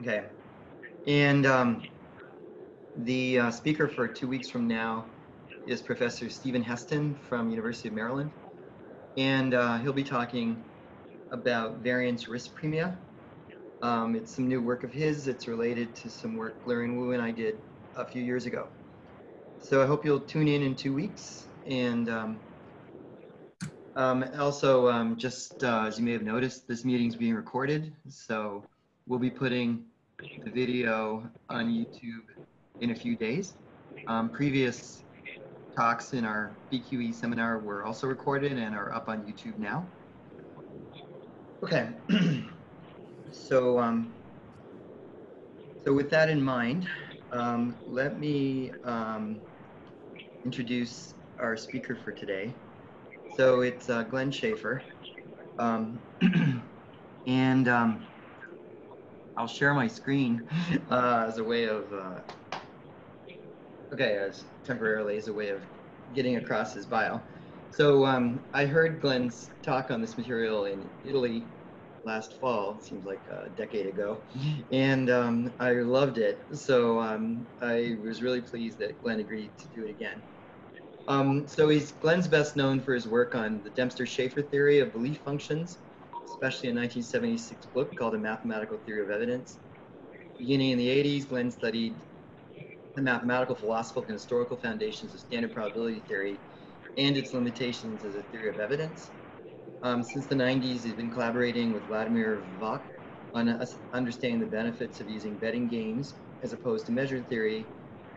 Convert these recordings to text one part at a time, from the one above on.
Okay. And um, the uh, speaker for two weeks from now is Professor Stephen Heston from University of Maryland. And uh, he'll be talking about variance risk premia. Um, it's some new work of his. It's related to some work Liuren Wu and I did a few years ago. So I hope you'll tune in in two weeks. And um, um, also, um, just uh, as you may have noticed, this meeting's being recorded. So we'll be putting the video on YouTube in a few days. Um, previous talks in our BQE seminar were also recorded and are up on YouTube now. Okay. so, um, so with that in mind, um, let me um, introduce our speaker for today. So it's uh, Glenn Shafer. Um, and um, I'll share my screen uh, as a way of, uh, okay, as temporarily as a way of getting across his bio. So um, I heard Glenn's talk on this material in Italy last fall, seems like a decade ago, and um, I loved it. So um, I was really pleased that Glenn agreed to do it again. Um, so he's Glenn's best known for his work on the Dempster-Shafer theory of belief functions, especially a 1976 book called A Mathematical Theory of Evidence. Beginning in the 80s, Glenn studied the mathematical, philosophical, and historical foundations of standard probability theory and its limitations as a theory of evidence. Um, since the 90s, he's been collaborating with Vladimir Vovk on understanding the benefits of using betting games as opposed to measured theory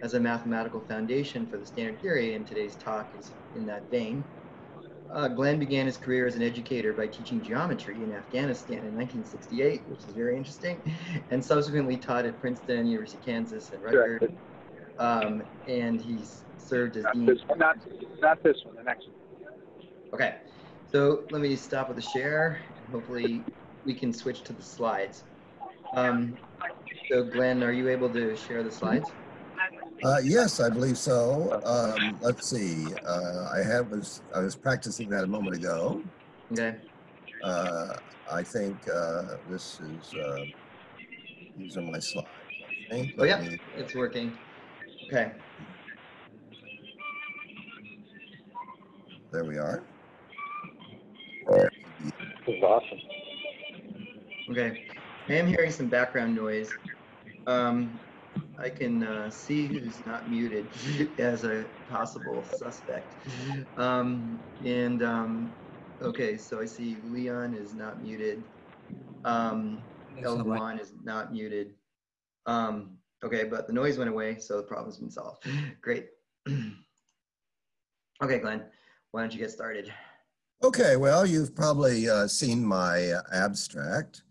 as a mathematical foundation for the standard theory, and today's talk is in that vein. Uh, Glenn began his career as an educator by teaching geometry in Afghanistan in 1968, which is very interesting, and subsequently taught at Princeton, University of Kansas, and Rutgers. Um, and he's served as Not dean. this, not, not this one, the next one. Okay, so let me stop with the share, and hopefully we can switch to the slides. Um, so Glenn, are you able to share the slides? Uh, yes, I believe so. Um, let's see. Uh, I have was I was practicing that a moment ago. Okay, Uh, I think uh, this is uh, these are my slides. Think. oh yeah, me- it's working. Okay, there we are. This is awesome. okay. I am hearing some background noise. Um, I can uh, see who's not muted as a possible suspect. Um, and um, okay, so I see Leon is not muted. Um, Elguan is not muted. Um, okay, but the noise went away, so the problem's been solved. Great. okay, Glenn, why don't you get started? Okay, well, you've probably uh, seen my uh, abstract.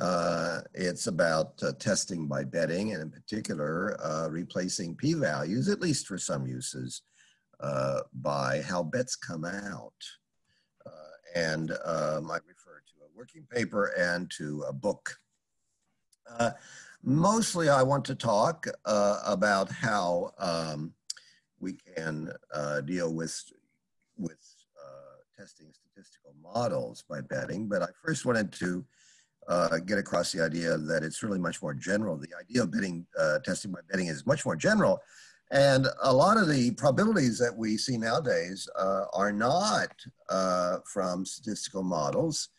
Uh, it's about uh, testing by betting, and in particular, uh, replacing p-values, at least for some uses, uh, by how bets come out. Uh, and um, I refer to a working paper and to a book. Uh, mostly, I want to talk about how um, we can deal with with testing statistical models by betting. But I first wanted to uh, get across the idea that it's really much more general. The idea of betting, uh, testing by betting is much more general. And a lot of the probabilities that we see nowadays uh, are not uh, from statistical models.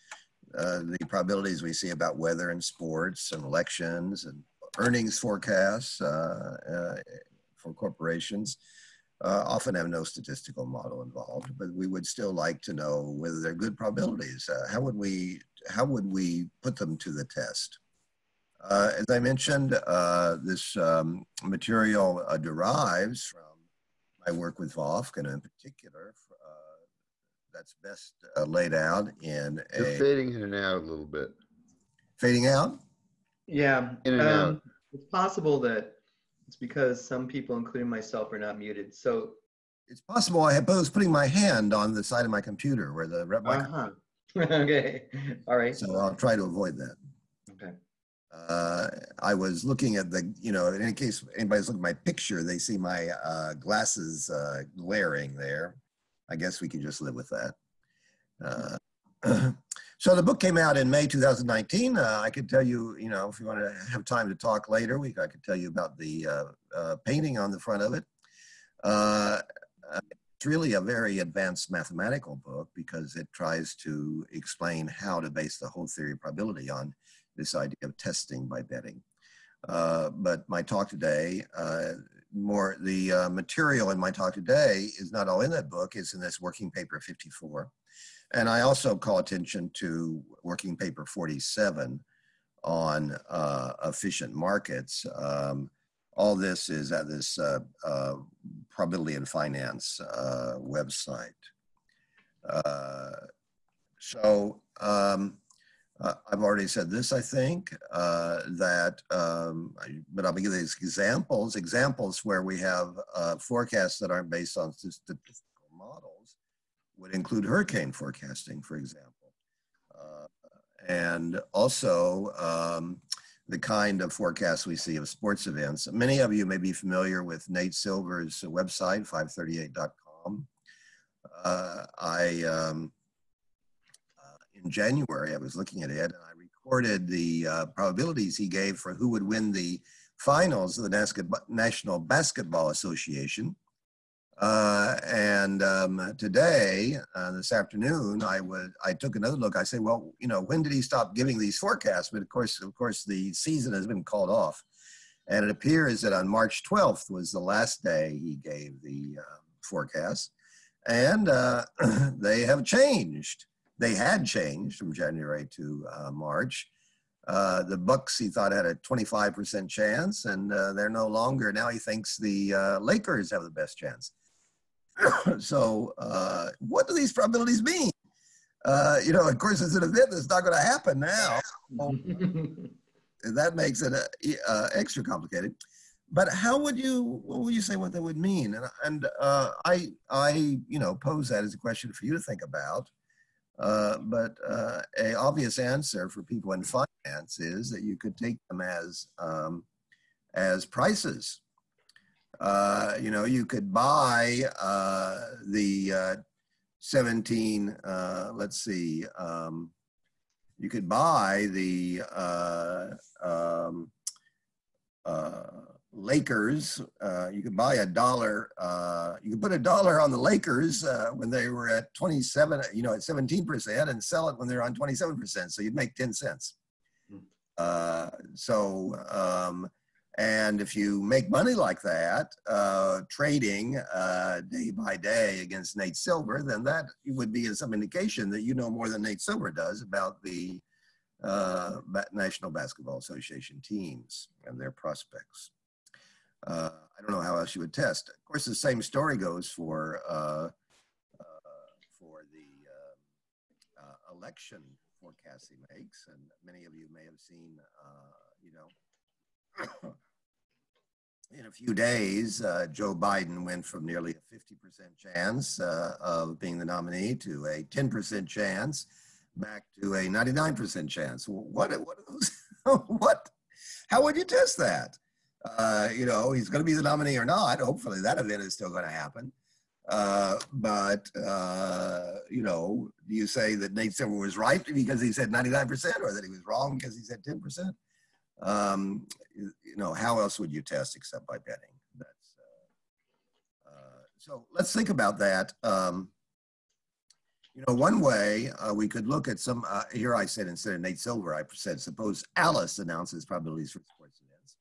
Uh, the probabilities we see about weather and sports and elections and earnings forecasts uh, for corporations uh, often have no statistical model involved, but we would still like to know whether they're good probabilities. Uh, how would we how would we put them to the test? Uh, as I mentioned, uh, this um, material uh, derives from my work with Vovk, and in particular, uh, that's best uh, laid out in You're a fading in and out a little bit. fading out. Yeah, In and um, out. it's possible that it's because some people, including myself, are not muted. So, It's possible I was putting my hand on the side of my computer where the rep uh-huh. okay, all right. so I'll try to avoid that. Okay. Uh, I was looking at the, you know, in case anybody's looking at my picture, they see my uh, glasses uh, glaring there. I guess we can just live with that. Uh, so the book came out in May 2019. Uh, I could tell you, you know, if you want to have time to talk later, we I could tell you about the uh, uh, painting on the front of it. It's really a very advanced mathematical book because it tries to explain how to base the whole theory of probability on this idea of testing by betting. Uh, but my talk today, uh, more the uh, material in my talk today is not all in that book, it's in this working paper 54. And I also call attention to working paper 47 on uh, efficient markets. Um, all this is at this uh, uh, probability and finance uh, website. Uh, so um, uh, I've already said this, I think, uh, that, um, I, but I'll give these examples, examples where we have forecasts that aren't based on statistical models would include hurricane forecasting, for example. and also, um, the kind of forecasts we see of sports events. Many of you may be familiar with Nate Silver's website, 538.com. Uh, I, um, uh, in January, I was looking at it and I recorded the uh, probabilities he gave for who would win the finals of the National Basketball Association. Uh, and um, today, uh, this afternoon, I I took another look. I said, well, you know, when did he stop giving these forecasts? But of course, of course, the season has been called off, and it appears that on March 12th was the last day he gave the uh, forecast, and uh, they have changed. They had changed from January to uh, March. Uh, the Bucks he thought had a 25% chance, and they're no longer. Now he thinks the Lakers have the best chance. so uh, what do these probabilities mean? Uh, you know, of course, it's an event that's not going to happen now. that makes it uh, uh, extra complicated. But how would you, what would you say what that would mean? And, and uh, I, I, you know, pose that as a question for you to think about. Uh, but uh, a obvious answer for people in finance is that you could take them as um, as prices uh, you know, you could buy uh, the uh, 17, uh, let's see, um, you could buy the uh, um, Lakers. you could buy a dollar. you could put a dollar on the Lakers when they were at 27, you know, at 17% and sell it when they're on 27%. So you'd make 10 cents. Hmm. so, um, and if you make money like that, uh, trading uh, day by day against Nate Silver, then that would be some indication that you know more than Nate Silver does about the uh, National Basketball Association teams and their prospects. Uh, I don't know how else you would test. Of course, the same story goes for uh, uh, for the election forecasts he makes, and many of you may have seen, you know in a few days, uh, Joe Biden went from nearly a 50% chance uh, of being the nominee to a 10% chance back to a 99% chance. What, what what? How would you test that? Uh, you know, he's going to be the nominee or not. Hopefully, that event is still going to happen. Uh, but uh, you know, do you say that Nate Silver was right because he said 99%, or that he was wrong because he said 10%? Um, you know, how else would you test except by betting? That's, uh, uh, so let's think about that. Um, you know, one way uh, we could look at some, uh, here I said instead of Nate Silver, I said, suppose Alice announces probabilities for sports events.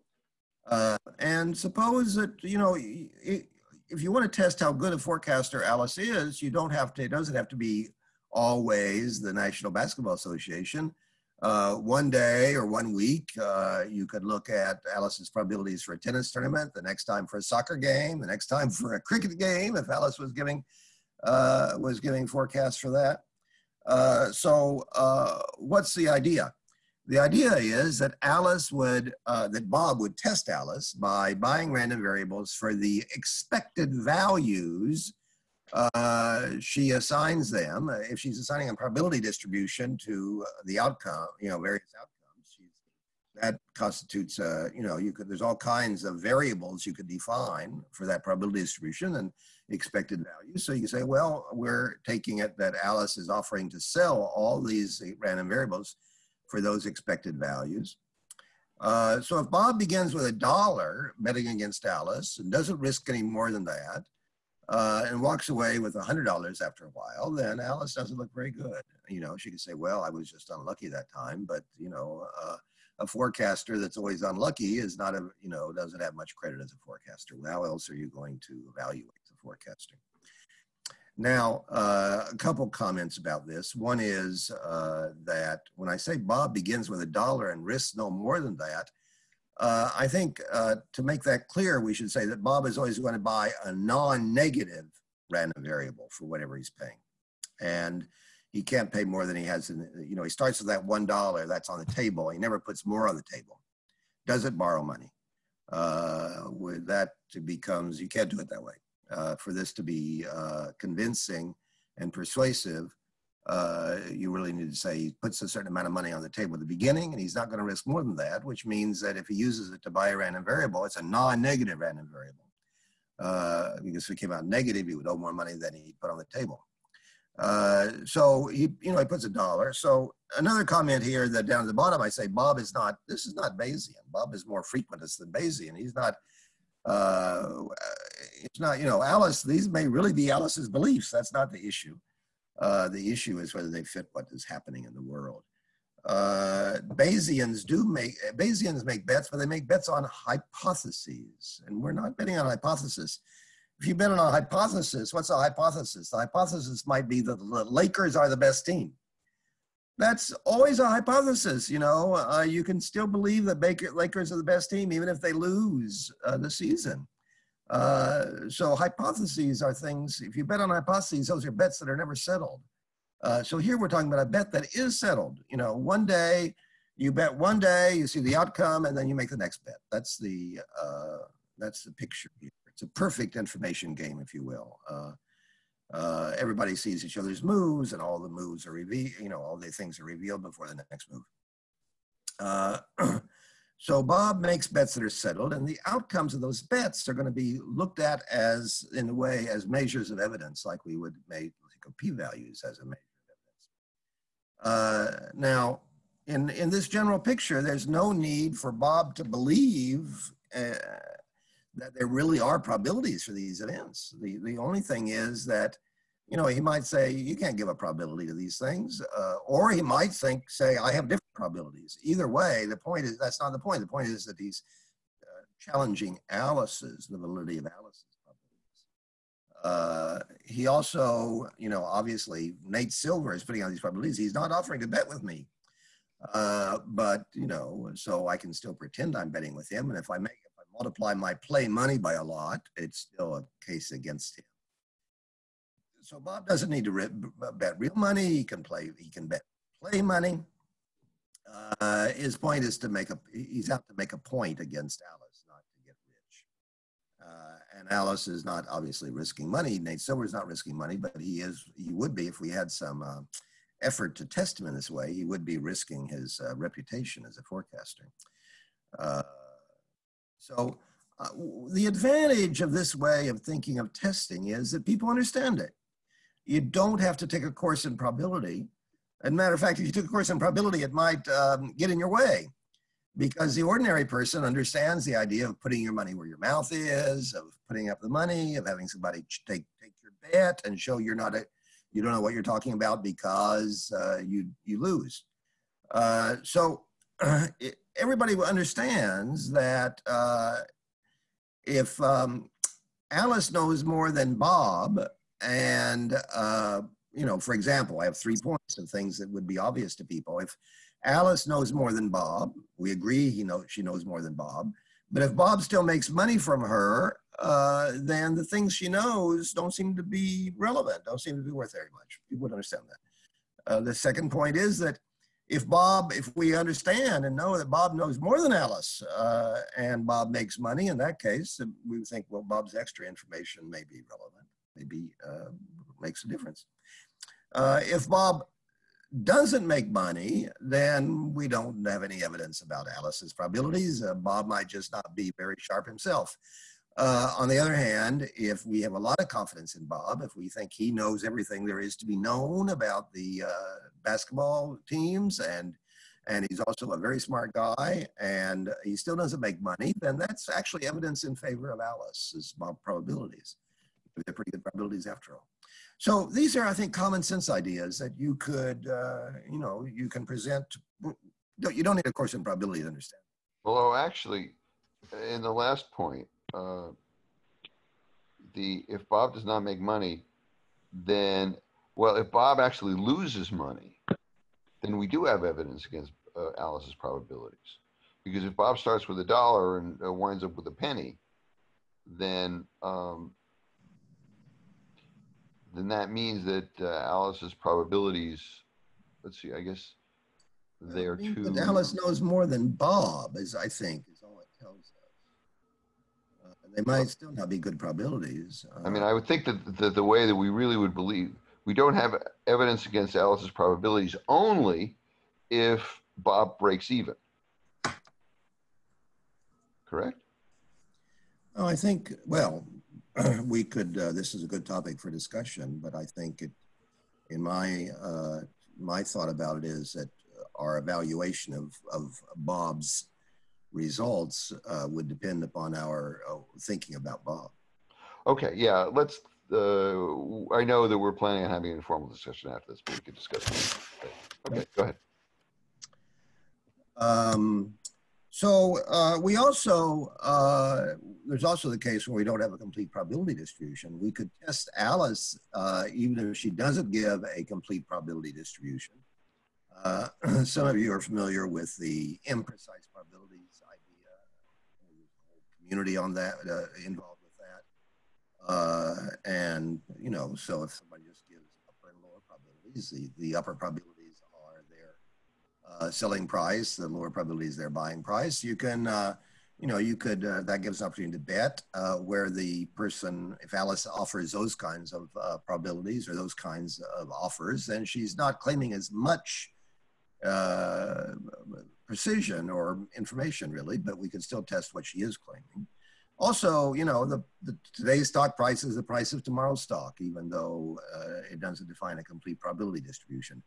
Uh, and suppose that, you know, if you want to test how good a forecaster Alice is, you don't have to, it doesn't have to be always the National Basketball Association uh, one day or one week, uh, you could look at Alice's probabilities for a tennis tournament, the next time for a soccer game, the next time for a cricket game, if Alice was giving, uh, was giving forecasts for that. Uh, so uh, what's the idea? The idea is that Alice would, uh, that Bob would test Alice by buying random variables for the expected values uh, she assigns them, uh, if she's assigning a probability distribution to uh, the outcome, you know, various outcomes, she's, that constitutes, uh, you know, you could, there's all kinds of variables you could define for that probability distribution. And expected value. So you can say, well, we're taking it that Alice is offering to sell all these random variables for those expected values. Uh, so if Bob begins with a dollar betting against Alice and doesn't risk any more than that, uh, and walks away with a hundred dollars after a while, then Alice doesn't look very good. You know, she could say, "Well, I was just unlucky that time," but you know, uh, a forecaster that's always unlucky is not a you know doesn't have much credit as a forecaster. How else are you going to evaluate the forecasting? Now, uh, a couple comments about this. One is uh, that when I say Bob begins with a dollar and risks no more than that, uh, I think uh, to make that clear, we should say that Bob is always going to buy a non-negative random variable for whatever he's paying. And he can't pay more than he has. In, you know, he starts with that $1 that's on the table. He never puts more on the table. Doesn't borrow money. Uh, with that becomes, you can't do it that way uh, for this to be uh, convincing and persuasive, uh, you really need to say he puts a certain amount of money on the table at the beginning and he's not going to risk more than that, which means that if he uses it to buy a random variable, it's a non-negative random variable. Uh, because if it came out negative, he would owe more money than he put on the table. Uh, so he, you know, he puts a dollar. So another comment here that down at the bottom, I say Bob is not. This is not Bayesian. Bob is more frequentist than Bayesian. He's not uh, it's not, you know, Alice, these may really be Alice's beliefs. That's not the issue. Uh, the issue is whether they fit what is happening in the world. Uh, Bayesians do make, Bayesians make bets, but they make bets on hypotheses. And we're not betting on hypothesis. If you bet on a hypothesis, what's a hypothesis? The hypothesis might be that the Lakers are the best team that's always a hypothesis. You know, uh, you can still believe that Baker Lakers are the best team even if they lose uh, the season. Uh, so hypotheses are things. If you bet on hypotheses, those are bets that are never settled. Uh, so here we're talking about a bet that is settled. You know, one day you bet one day, you see the outcome, and then you make the next bet. That's the uh, that's the picture here. It's a perfect information game, if you will. Uh, uh, everybody sees each other's moves and all the moves are revealed, you know, all the things are revealed before the next move. So Bob makes bets that are settled and the outcomes of those bets are going to be looked at as, in a way, as measures of evidence, like we would make of p-values as a measure of evidence. Uh, now, in, in this general picture, there's no need for Bob to believe uh, that there really are probabilities for these events. The, the only thing is that, you know, he might say, you can't give a probability to these things. Uh, or he might think, say, I have different probabilities. Either way, the point is, that's not the point. The point is that he's uh, challenging Alice's, the validity of Alice's probabilities. Uh, he also, you know, obviously Nate Silver is putting out these probabilities. He's not offering to bet with me. Uh, but, you know, so I can still pretend I'm betting with him. And if I make if I multiply my play money by a lot, it's still a case against him. So Bob doesn't need to bet real money. He can play. He can bet play money. Uh, his point is to make a. He's out to make a point against Alice, not to get rich. Uh, and Alice is not obviously risking money. Nate Silver is not risking money, but he is. He would be if we had some uh, effort to test him in this way. He would be risking his uh, reputation as a forecaster. Uh, so uh, the advantage of this way of thinking of testing is that people understand it. You don't have to take a course in probability. As a matter of fact, if you took a course in probability, it might um, get in your way because the ordinary person understands the idea of putting your money where your mouth is, of putting up the money, of having somebody take, take your bet and show you're not a, you don't know what you're talking about because uh, you, you lose. Uh, so it, everybody understands that uh, if um, Alice knows more than Bob, and uh, you know, for example, I have three points of things that would be obvious to people. If Alice knows more than Bob, we agree he knows she knows more than Bob. But if Bob still makes money from her, uh, then the things she knows don't seem to be relevant, don't seem to be worth very much. You would understand that. Uh, the second point is that if Bob, if we understand and know that Bob knows more than Alice uh, and Bob makes money, in that case, we think, well, Bob's extra information may be relevant, maybe uh, makes a difference. Uh, if Bob doesn't make money, then we don't have any evidence about Alice's probabilities. Uh, Bob might just not be very sharp himself. Uh, on the other hand, if we have a lot of confidence in Bob, if we think he knows everything there is to be known about the uh, basketball teams and and he's also a very smart guy and he still doesn't make money, then that's actually evidence in favor of Alice's probabilities. They're pretty good probabilities after all. So these are, I think, common sense ideas that you could, uh, you know, you can present. You don't need a course in probability to understand. Although actually, in the last point, uh, the if Bob does not make money, then well, if Bob actually loses money, then we do have evidence against uh, Alice's probabilities. Because if Bob starts with a dollar and uh, winds up with a penny, then um, then that means that uh, Alice's probabilities. Let's see. I guess they are too. But Alice knows more than Bob, as I think is all it tells us. Uh, they might still not be good probabilities. I mean, I would think that the, the way that we really would believe we don't have evidence against Alice's probabilities only if Bob breaks even. Correct? Oh, I think, well, we could, uh, this is a good topic for discussion, but I think it, in my, uh, my thought about it is that our evaluation of, of Bob's results uh, would depend upon our uh, thinking about Bob. Okay, yeah, let's, uh, I know that we're planning on having an informal discussion after this, but we could discuss it. Okay, go ahead. Um, so uh, we also, uh, there's also the case where we don't have a complete probability distribution. We could test Alice uh, even if she doesn't give a complete probability distribution. Uh, some of you are familiar with the imprecise probabilities idea. Community on that, uh, involved with that. Uh, and, you know, so if somebody just gives upper and lower probabilities, the, the upper probability uh, selling price, the lower probability is their buying price. You can, uh, you know, you could, uh, that gives an opportunity to bet uh, where the person, if Alice offers those kinds of uh, probabilities or those kinds of offers, then she's not claiming as much uh, precision or information really, but we can still test what she is claiming. Also, you know, the, the today's stock price is the price of tomorrow's stock, even though it doesn't define a complete probability distribution.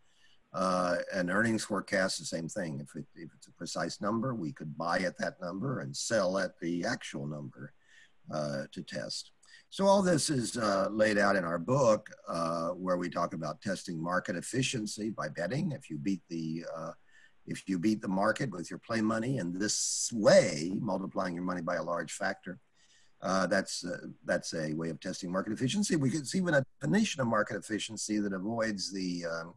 Uh, an earnings forecast, the same thing. If, it, if it's a precise number, we could buy at that number and sell at the actual number uh, to test. So all this is uh, laid out in our book uh, where we talk about testing market efficiency by betting. If you beat the uh, if you beat the market with your play money in this way, multiplying your money by a large factor, uh, that's uh, that's a way of testing market efficiency. We can see even a definition of market efficiency that avoids the um,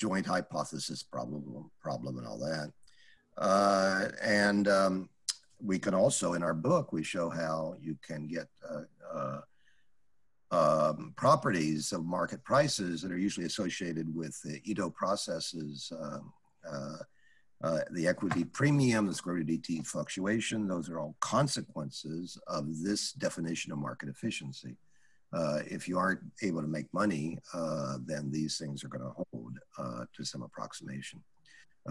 joint hypothesis problem, problem and all that. Uh, and um, we can also, in our book, we show how you can get uh, uh, um, properties of market prices that are usually associated with the Ito processes, um, uh, uh, the equity premium, the square root of DT fluctuation, those are all consequences of this definition of market efficiency uh, if you aren't able to make money, uh, then these things are going to hold uh, to some approximation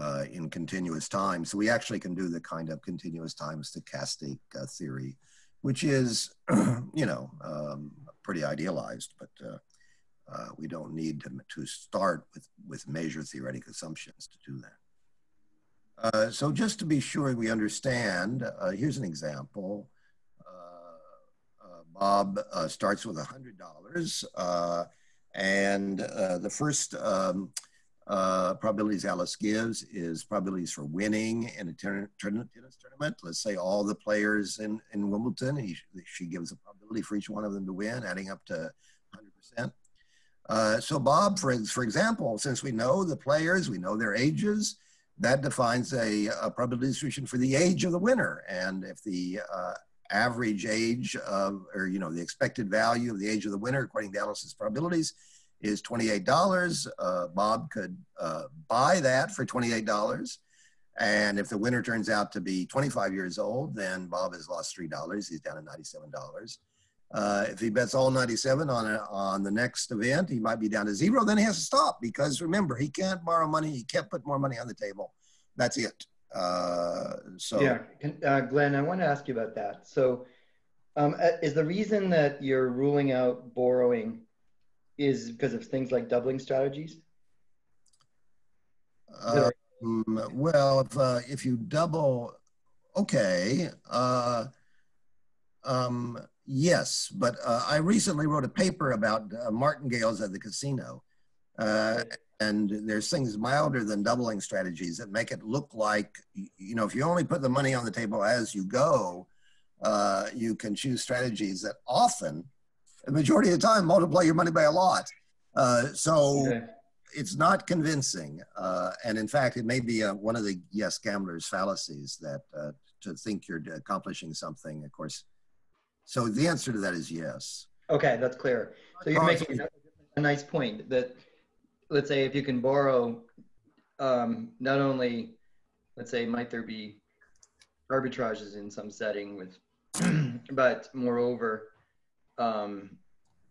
uh, in continuous time. So we actually can do the kind of continuous time stochastic uh, theory, which is, you know, um, pretty idealized, but we don't need to, to start with, with measure theoretic assumptions to do that. so just to be sure we understand, here's an example. Bob uh, starts with $100. Uh, and uh, the first um, uh, probabilities Alice gives is probabilities for winning in a tennis tournament. Let's say all the players in, in Wimbledon, he, she gives a probability for each one of them to win, adding up to 100%. Uh, so Bob, for, for example, since we know the players, we know their ages, that defines a, a probability distribution for the age of the winner. And if the uh, average age of, or you know, the expected value of the age of the winner, according to Alice's probabilities, is $28. Uh, Bob could uh, buy that for $28. And if the winner turns out to be 25 years old, then Bob has lost $3. He's down to $97. Uh, if he bets all 97 on, a, on the next event, he might be down to zero. Then he has to stop because remember, he can't borrow money. He can't put more money on the table. That's it. Uh, so yeah, uh, Glenn, I want to ask you about that. So Um, uh, is the reason that you're ruling out borrowing is because of things like doubling strategies? Um, well, if, uh, if you double, okay. Uh, um, yes, but uh, I recently wrote a paper about uh, martingales at the casino. Uh, and there's things milder than doubling strategies that make it look like, you know, if you only put the money on the table as you go, uh, you can choose strategies that often, the majority of the time, multiply your money by a lot. Uh, so Okay. it's not convincing. Uh, and in fact, it may be uh, one of the yes gambler's fallacies that uh, to think you're accomplishing something, of course. So the answer to that is yes. Okay, that's clear. So you're making a, a nice point that, let's say, if you can borrow, um, not only, let's say, might there be arbitrages in some setting with, but moreover, um,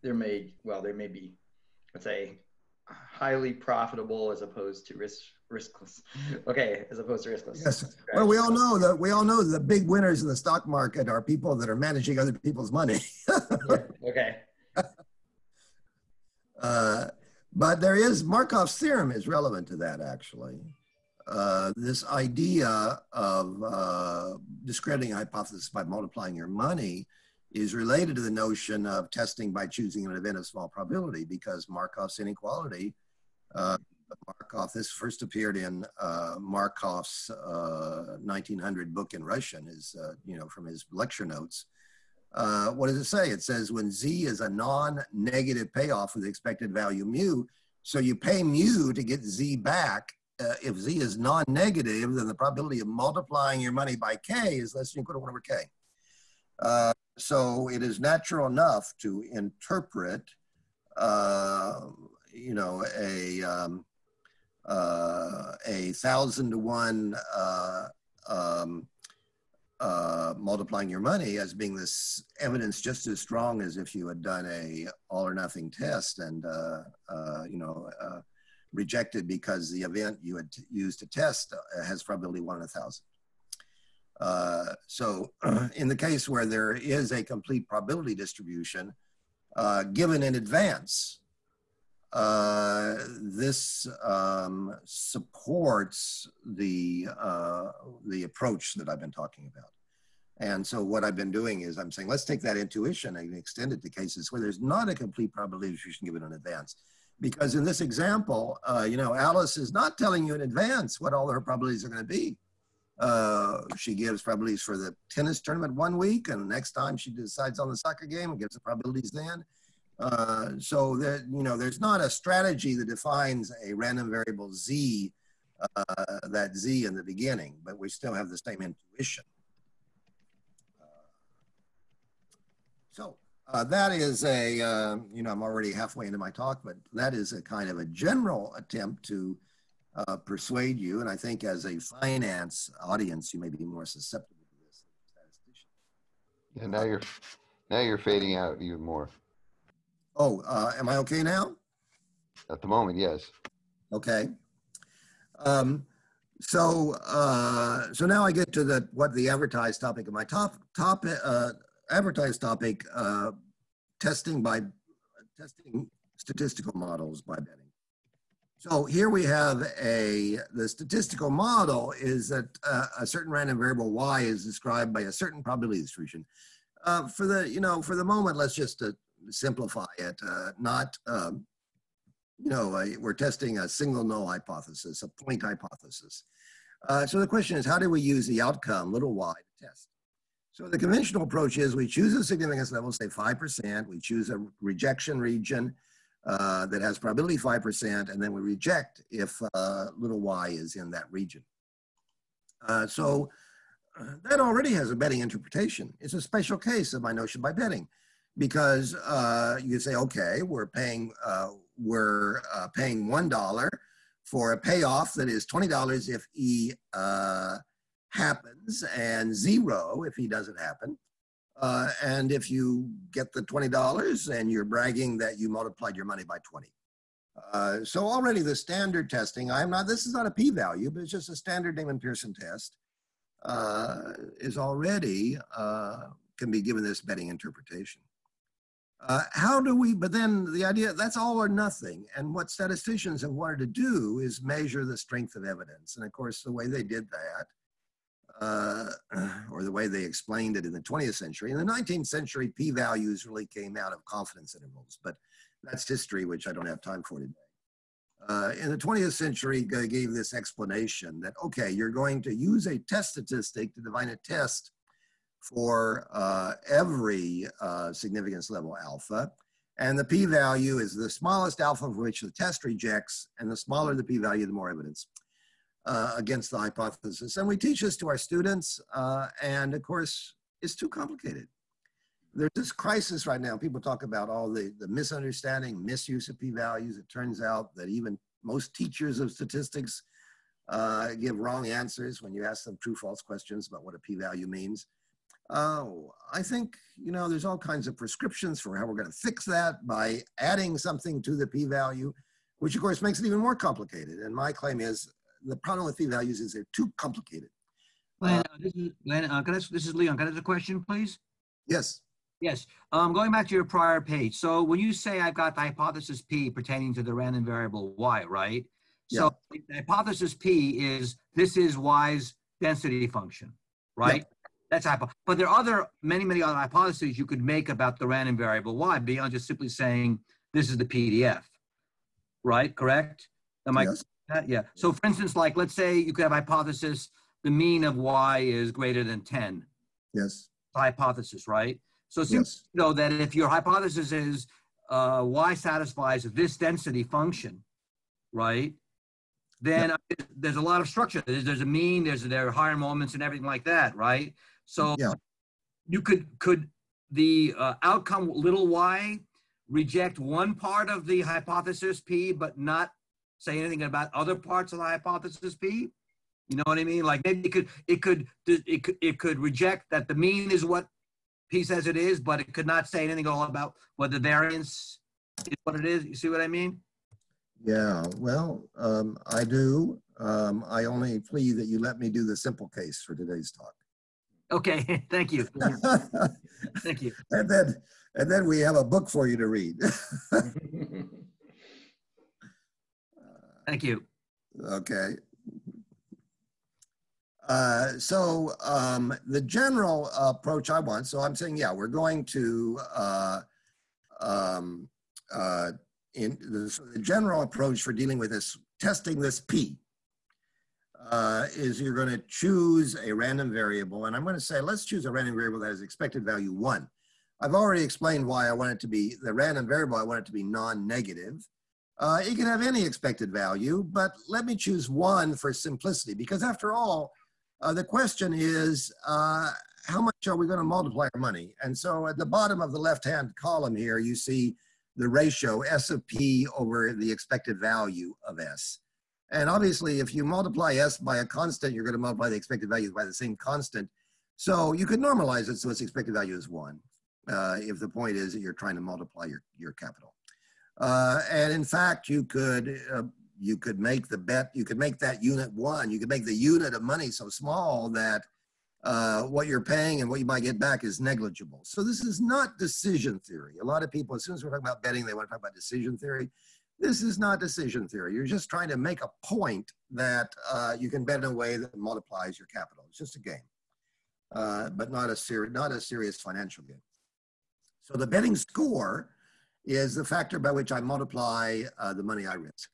there may, well, there may be, let's say, highly profitable as opposed to risk riskless. Okay, as opposed to riskless. Yes. Well, we all know that we all know the big winners in the stock market are people that are managing other people's money. Okay. Uh, but there is Markov's theorem is relevant to that actually. Uh, this idea of uh, discrediting a hypothesis by multiplying your money is related to the notion of testing by choosing an event of small probability because Markov's inequality, uh, Markov, this first appeared in uh, Markov's uh, 1900 book in Russian, is, uh, you know, from his lecture notes. Uh, what does it say? It says when Z is a non-negative payoff with the expected value mu, so you pay mu to get Z back. Uh, if Z is non-negative, then the probability of multiplying your money by K is less than equal to one over K. Uh, so it is natural enough to interpret, uh, you know, a um, uh, a thousand to one um, uh, multiplying your money as being this evidence just as strong as if you had done a all or nothing test and uh, uh, you know uh, rejected because the event you had used to test uh, has probability one in a thousand. Uh, so in the case where there is a complete probability distribution given in advance, uh, this um, supports the uh, the approach that I've been talking about. And so what I've been doing is I'm saying let's take that intuition and extend it to cases where there's not a complete probability distribution given in advance. Because in this example, uh, you know, Alice is not telling you in advance what all her probabilities are going to be. Uh, she gives probabilities for the tennis tournament one week, and the next time she decides on the soccer game and gives the probabilities then. Uh, so that you know, there's not a strategy that defines a random variable z, uh, that z in the beginning, but we still have the same intuition. Uh, so uh, that is a, uh, you know, I'm already halfway into my talk, but that is a kind of a general attempt to uh, persuade you. And I think as a finance audience, you may be more susceptible to this than statistician. And now you're, now you're fading out even more. Oh, uh, am I okay now? At the moment, yes. Okay. Um, so, uh, so now I get to the what the advertised topic of my top top uh, advertised topic: uh, testing by testing statistical models by betting. So here we have a the statistical model is that uh, a certain random variable y is described by a certain probability distribution. Uh, for the you know for the moment, let's just uh, simplify it. Uh, not um, you know, uh, we're testing a single null hypothesis, a point hypothesis. Uh, so the question is, how do we use the outcome, little y, to test? So the conventional approach is we choose a significance level, say 5%, we choose a rejection region uh, that has probability 5%, and then we reject if uh, little y is in that region. Uh, so uh, that already has a betting interpretation. It's a special case of my notion by betting because uh, you say, okay, we're paying uh, we're uh, paying one dollar for a payoff that is twenty dollars if E uh, happens and zero if he doesn't happen. Uh, and if you get the twenty dollars and you're bragging that you multiplied your money by twenty. Uh, so already the standard testing, I'm not, this is not a p-value, but it's just a standard Neyman Pearson test, is already can be given this betting interpretation. Uh, how do we, but then the idea, that's all or nothing. And what statisticians have wanted to do is measure the strength of evidence. And of course, the way they did that, uh, or the way they explained it in the 20th century, in the 19th century, p-values really came out of confidence intervals, but that's history, which I don't have time for today. Uh, in the 20th century, they gave this explanation that, okay, you're going to use a test statistic to define a test for uh, every uh, significance level alpha. And the p-value is the smallest alpha for which the test rejects, and the smaller the p-value, the more evidence uh, against the hypothesis. And we teach this to our students, uh, and of course, it's too complicated. There's this crisis right now. People talk about all the, the misunderstanding, misuse of p-values. It turns out that even most teachers of statistics uh, give wrong answers when you ask them true false questions about what a p-value means. Oh, I think, you know, there's all kinds of prescriptions for how we're going to fix that by adding something to the p-value, which of course makes it even more complicated. And my claim is the problem with p-values is they're too complicated. Glenn, uh, this is, Glenn, uh, can I, this is Leon. Can I ask a question, please? Yes, Yes, um, going back to your prior page. So when you say I've got the hypothesis P pertaining to the random variable Y, right? So the hypothesis P is this is Y's density function, right? That's hypo. But there are other many many other hypotheses you could make about the random variable Y beyond just simply saying this is the PDF, right? Correct? Am I? yes, Yeah. So for instance, like let's say you could have hypothesis the mean of Y is greater than 10. yes, Hypothesis, right? So seems yes, to know that if your hypothesis is uh, Y satisfies this density function, right? Then there's a lot of structure. There's, there's a mean, there's there are higher moments and everything like that, right? So Yeah. you could could the uh, outcome little y reject one part of the hypothesis P, but not say anything about other parts of the hypothesis P? You know what I mean? Like maybe it could it could it could it could reject that the mean is what P says it is, but it could not say anything all about what the variance is what it is. You see what I mean? yeah. Well, um, I do. Um, I only plea that you let me do the simple case for today's talk. Okay, thank you. Thank you. and then, and then we have a book for you to read. Thank you. Okay. Uh, so um, the general approach I want, so I'm saying, yeah, we're going to, uh, um, uh, in the, so the general approach for dealing with this, testing this P, uh, is you're going to choose a random variable. And I'm going to say, let's choose a random variable that has expected value one. I've already explained why I want it to be, the random variable, I want it to be non-negative. Uh, it can have any expected value, but let me choose one for simplicity, because after all, uh, the question is, uh, how much are we going to multiply our money? And so at the bottom of the left-hand column here, you see the ratio S of P over the expected value of S. And obviously, if you multiply S by a constant, you're going to multiply the expected value by the same constant. So you could normalize it so its expected value is one, uh, if the point is that you're trying to multiply your, your capital. Uh, and in fact, you could uh, you could make the bet, you could make that unit one, you could make the unit of money so small that uh, what you're paying and what you might get back is negligible. So this is not decision theory. A lot of people, as soon as we're talking about betting, they want to talk about decision theory. This is not decision theory. You're just trying to make a point that uh, you can bet in a way that multiplies your capital. It's just a game, uh, but not a, seri- not a serious financial game. So the betting score is the factor by which I multiply uh, the money I risk.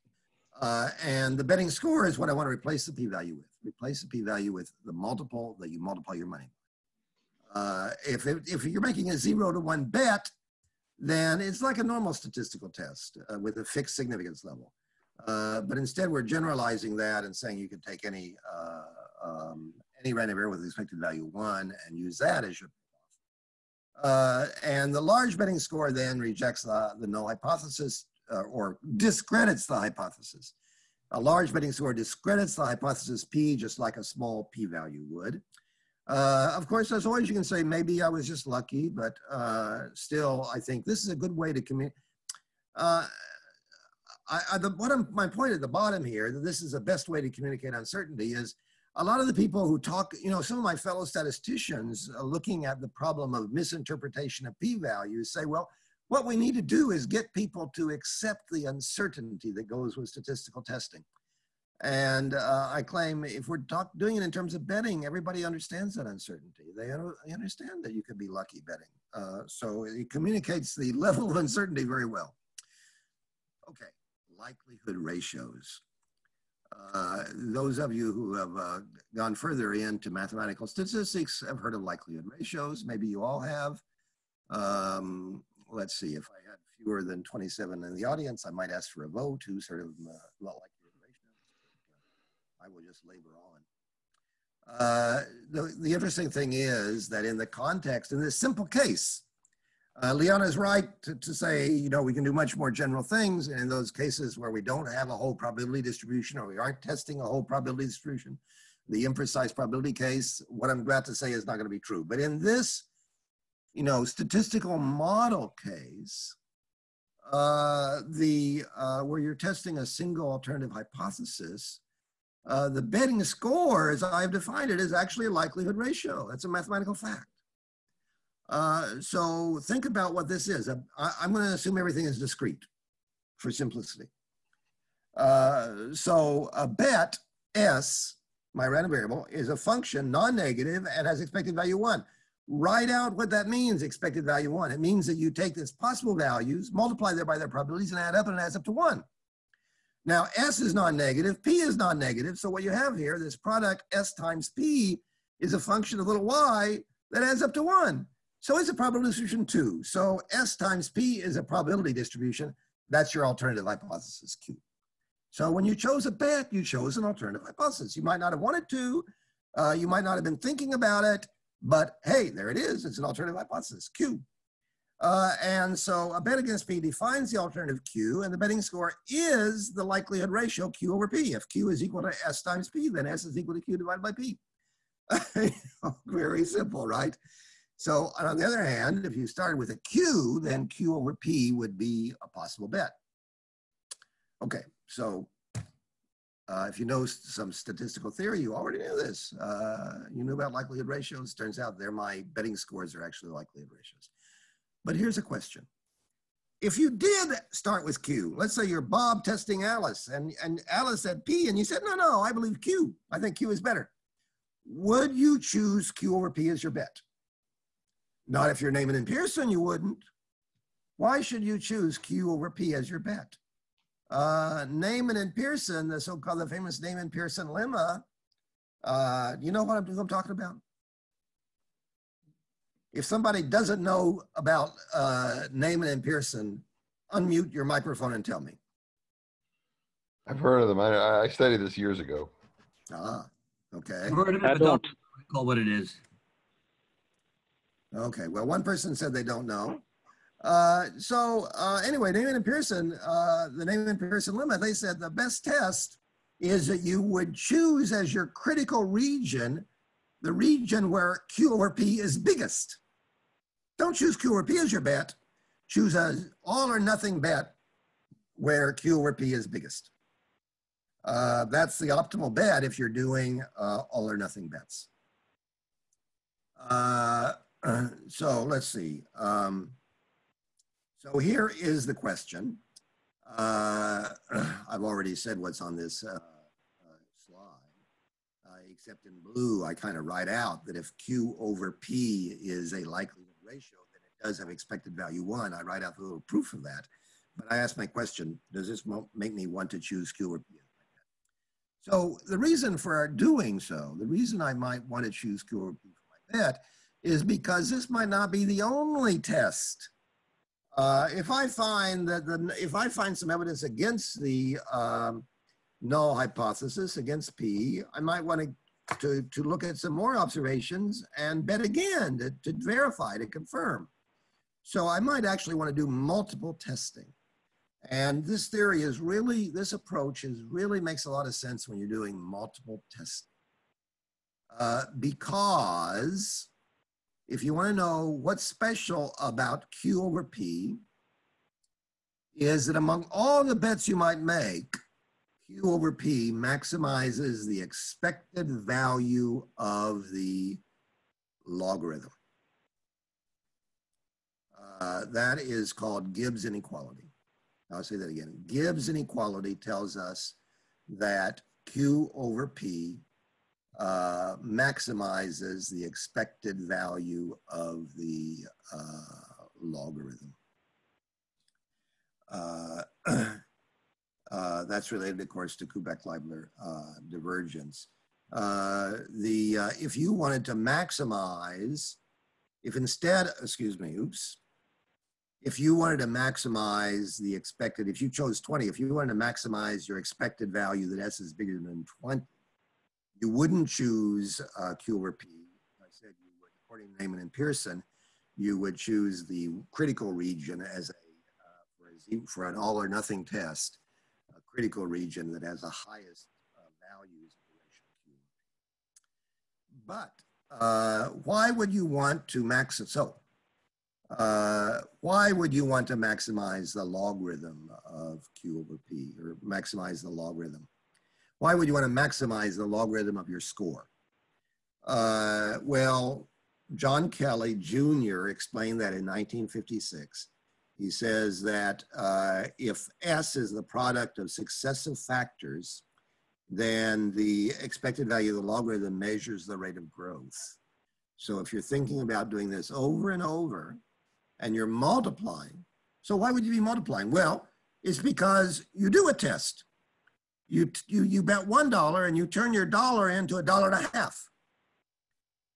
Uh, and the betting score is what I want to replace the p-value with. Replace the p-value with the multiple that you multiply your money. Uh, if, it, if you're making a zero to one bet, then it's like a normal statistical test uh, with a fixed significance level. Uh, but instead, we're generalizing that and saying you can take any uh, um, any random variable with expected value one and use that as your uh, and the large betting score then rejects the, the null hypothesis uh, or discredits the hypothesis. A large betting score discredits the hypothesis P just like a small p value would. Uh, of course, as always, you can say maybe I was just lucky, but uh, still, I think this is a good way to communicate. Uh, I, I, bottom, my point at the bottom here, that this is the best way to communicate uncertainty is a lot of the people who talk, you know, some of my fellow statisticians uh, looking at the problem of misinterpretation of p-values say, well, what we need to do is get people to accept the uncertainty that goes with statistical testing. And uh, I claim if we're talk, doing it in terms of betting, everybody understands that uncertainty. They, understand that you can be lucky betting. Uh, so it communicates the level of uncertainty very well. Okay, likelihood ratios. Uh, those of you who have uh, gone further into mathematical statistics have heard of likelihood ratios. Maybe you all have. Um, let's see, if I had fewer than 27 in the audience, I might ask for a vote. Who's sort of uh, ratios? I will just labor on. Uh, the, the interesting thing is that in the context, in this simple case, uh, Liana is right to, to, say, you know, we can do much more general things. And in those cases where we don't have a whole probability distribution or we aren't testing a whole probability distribution, the imprecise probability case, what I'm about to say is not going to be true. But in this, you know, statistical model case, uh, the uh, where you're testing a single alternative hypothesis, uh, the betting score, as I've defined it, is actually a likelihood ratio. That's a mathematical fact. Uh, so think about what this is. I, am going to assume everything is discrete for simplicity. Uh, so a bet S, my random variable, is a function non-negative and has expected value one. Write out what that means, expected value one. It means that you take its possible values, multiply them by their probabilities and add up and it adds up to one. Now S is non-negative, P is non-negative. So what you have here, this product S times P is a function of little y that adds up to one. So it's a probability distribution too. So S times P is a probability distribution. That's your alternative hypothesis Q. So when you chose a bet, you chose an alternative hypothesis. You might not have wanted to, uh, you might not have been thinking about it, but hey, there it is. It's an alternative hypothesis, Q. Uh, and so a bet against P defines the alternative Q, and the betting score is the likelihood ratio Q over P. If Q is equal to S times P, then S is equal to Q divided by P. Very simple, right? So on the other hand, if you started with a Q, then Q over P would be a possible bet. Okay, so uh, if you know some statistical theory, you already knew this. Uh, you knew about likelihood ratios. Turns out they're my betting scores are actually likelihood ratios. But here's a question. If you did start with Q, let's say you're Bob testing Alice and, and Alice said P and you said, no, no, I believe Q. I think Q is better. Would you choose Q over P as your bet? Not if you're Neyman and Pearson, you wouldn't. Why should you choose Q over P as your bet? Uh, Neyman and Pearson, the so-called the famous Neyman Pearson lemma, uh, you know what I'm, I'm, talking about? If somebody doesn't know about uh, Neyman and Pearson, unmute your microphone and tell me. I've heard of them. I, I studied this years ago. Ah, okay. I've heard of it, I but don't don't. recall what it is. Okay, well, one person said they don't know. Uh, so uh, anyway, Neyman and Pearson, uh, the Neyman and Pearson lemma, they said the best test is that you would choose as your critical region the region where Q over P is biggest. Don't choose Q over P as your bet. Choose a all or nothing bet where Q over P is biggest. Uh, that's the optimal bet if you're doing uh, all or nothing bets. Uh, so let's see. Um, so here is the question. Uh, I've already said what's on this uh, uh, slide, except in blue, I kind of write out that if Q over P is a likelihood ratio, then it does have expected value one. I write out the little proof of that. But I ask my question, does this make me want to choose Q or P? So the reason for doing so, the reason I might want to choose Q or P for my bet is because this might not be the only test. Uh, if I find that the, if I find some evidence against the um, null hypothesis against P, I might want to, to, to look at some more observations and bet again to, to verify, to confirm. So I might actually want to do multiple testing. And this theory is really, this approach is really makes a lot of sense when you're doing multiple testing. Uh, because if you want to know what's special about Q over P, is that among all the bets you might make, Q over P maximizes the expected value of the logarithm. Uh, that is called Gibbs inequality. I'll say that again. Gibbs inequality tells us that Q over P uh, maximizes the expected value of the uh, logarithm. Uh, that's related, of course, to Kullback-Leibler uh, divergence. Uh, the uh, if you wanted to maximize, if instead, excuse me, oops, if you wanted to maximize the expected, if you chose 20, if you wanted to maximize your expected value that S is bigger than 20, you wouldn't choose Q over P. I said you would, according to Neyman and Pearson, you would choose the critical region as a, uh, for, a for an all or nothing test, critical region that has the highest uh, values of Q. But uh, why would you want to max? So uh, why would you want to maximize the logarithm of Q over P or maximize the logarithm? Why would you want to maximize the logarithm of your score? Uh, well, John Kelly Jr. explained that in 1956. He says that uh, if S is the product of successive factors, then the expected value of the logarithm measures the rate of growth. So if you're thinking about doing this over and over and you're multiplying, so why would you be multiplying? Well, it's because you do a test. You, you, you bet $1 and you turn your dollar into a dollar and a half.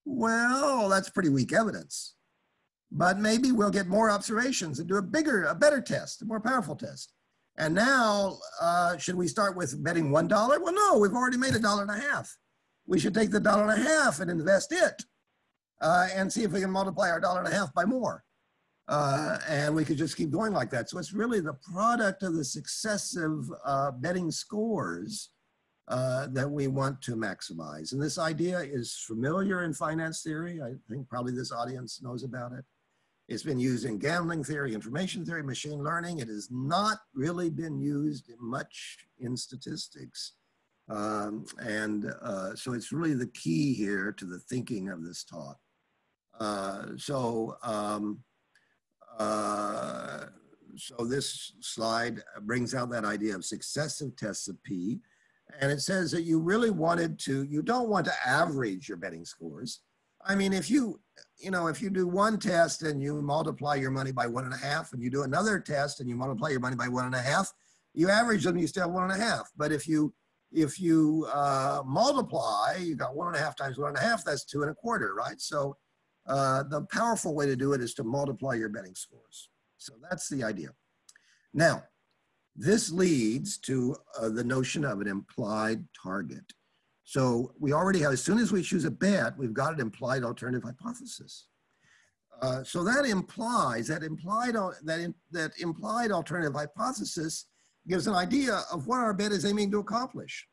Well, that's pretty weak evidence. But maybe we'll get more observations and do a bigger, a better test, a more powerful test. And now, uh, should we start with betting $1? Well, no, we've already made a dollar and a half. We should take the dollar and a half and invest it uh, and see if we can multiply our dollar and a half by more. Uh, and we could just keep going like that. So it's really the product of the successive uh, betting scores uh, that we want to maximize. And this idea is familiar in finance theory. I think probably this audience knows about it. It's been used in gambling theory, information theory, machine learning. It has not really been used much in statistics. Um, and uh, so it's really the key here to the thinking of this talk. Uh, so um, uh, so this slide brings out that idea of successive tests of P. And it says that you really wanted to, you don't want to average your betting scores. I mean, if you, you know, if you do one test and you multiply your money by one and a half, and you do another test and you multiply your money by one and a half, you average them, you still have one and a half. But if you, if you uh, multiply, you got one and a half times one and a half, that's two and a quarter, right? So uh, the powerful way to do it is to multiply your betting scores. So that's the idea. Now, this leads to uh, the notion of an implied target. So we already have, as soon as we choose a bet, we've got an implied alternative hypothesis. Uh, so that implies that implied that in, that implied alternative hypothesis gives an idea of what our bet is aiming to accomplish.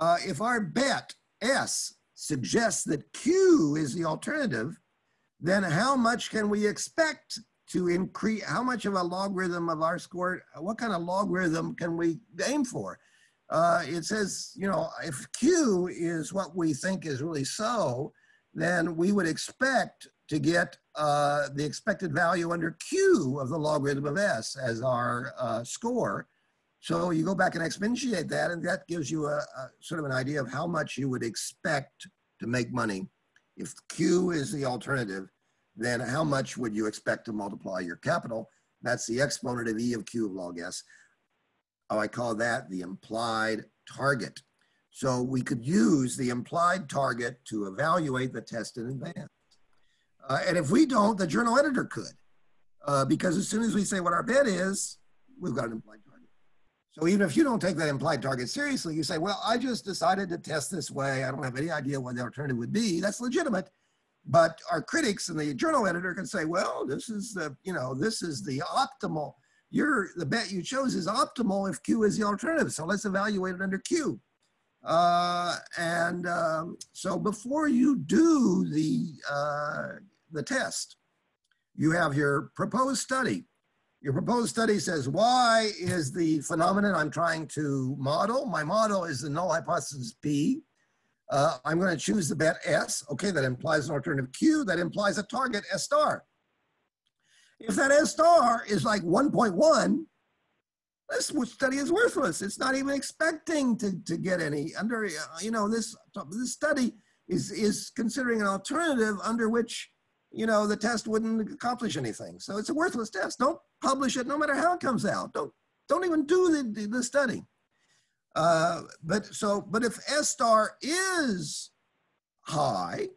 Uh, if our bet S suggests that Q is the alternative, then how much can we expect to increase, how much of a logarithm of our score, what kind of logarithm can we aim for? Uh, it says, you know, if Q is what we think is really so, then we would expect to get uh, the expected value under Q of the logarithm of S as our uh, score. So you go back and exponentiate that, and that gives you a, a, sort of an idea of how much you would expect to make money. If Q is the alternative, then how much would you expect to multiply your capital? That's the exponent of E of Q of log S. Oh, I call that the implied target. So we could use the implied target to evaluate the test in advance. Uh, and if we don't, the journal editor could. Uh, because as soon as we say what our bet is, we've got an implied target. So even if you don't take that implied target seriously, you say, well, I just decided to test this way. I don't have any idea what the alternative would be. That's legitimate. But our critics and the journal editor can say, well, this is the, you know, this is the optimal, your, the bet you chose is optimal if Q is the alternative. So let's evaluate it under Q. Uh, and um, so before you do the, uh, the test, you have your proposed study. your proposed study says Y is the phenomenon I'm trying to model. My model is the null hypothesis P. Uh, I'm going to choose the bet S. Okay, that implies an alternative Q. That implies a target S star. If that S star is like 1.1, this study is worthless. It's not even expecting to, to get any under, uh, you know, this, this study is, is considering an alternative under which, you know, the test wouldn't accomplish anything. So it's a worthless test. Don't publish it no matter how it comes out. Don't, don't even do the, the study. Uh, but so, but if S star is high,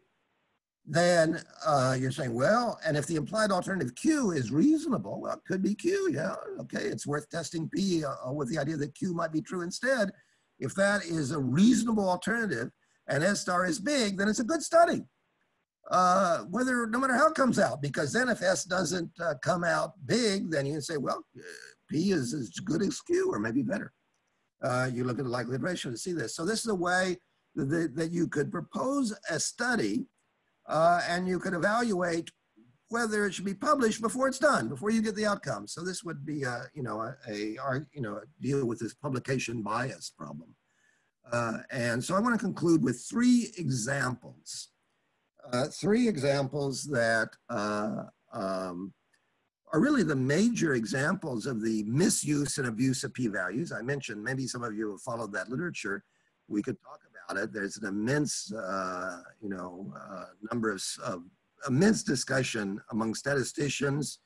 then uh, you're saying, well, and if the implied alternative Q is reasonable, well, it could be Q, yeah, okay, it's worth testing P uh, with the idea that Q might be true instead. If that is a reasonable alternative and S star is big, then it's a good study. Uh, whether, no matter how it comes out, because then if S doesn't uh, come out big, then you can say, well, uh, P is as good as Q or maybe better. Uh, you look at the likelihood ratio to see this. So this is a way that, that you could propose a study uh, and you could evaluate whether it should be published before it's done, before you get the outcome. So this would be, a, you know, a, a you know, deal with this publication bias problem. Uh, and so I want to conclude with three examples, uh, three examples that uh, um, are really the major examples of the misuse and abuse of p-values. I mentioned, maybe some of you have followed that literature. We could talk about it. There's an immense, uh, you know, uh, number of, of, immense discussion among statisticians,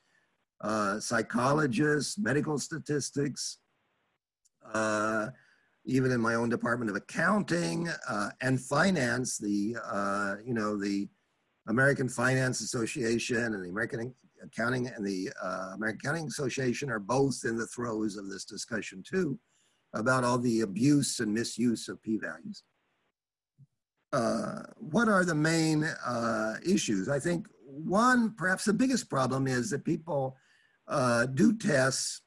uh, psychologists, medical statistics, uh, even in my own department of accounting uh, and finance, the, uh, you know, the American Finance Association and the American Accounting and the American Accounting Association are both in the throes of this discussion too about all the abuse and misuse of p-values. Uh, what are the main uh, issues? I think one, perhaps the biggest problem is that people uh, do tests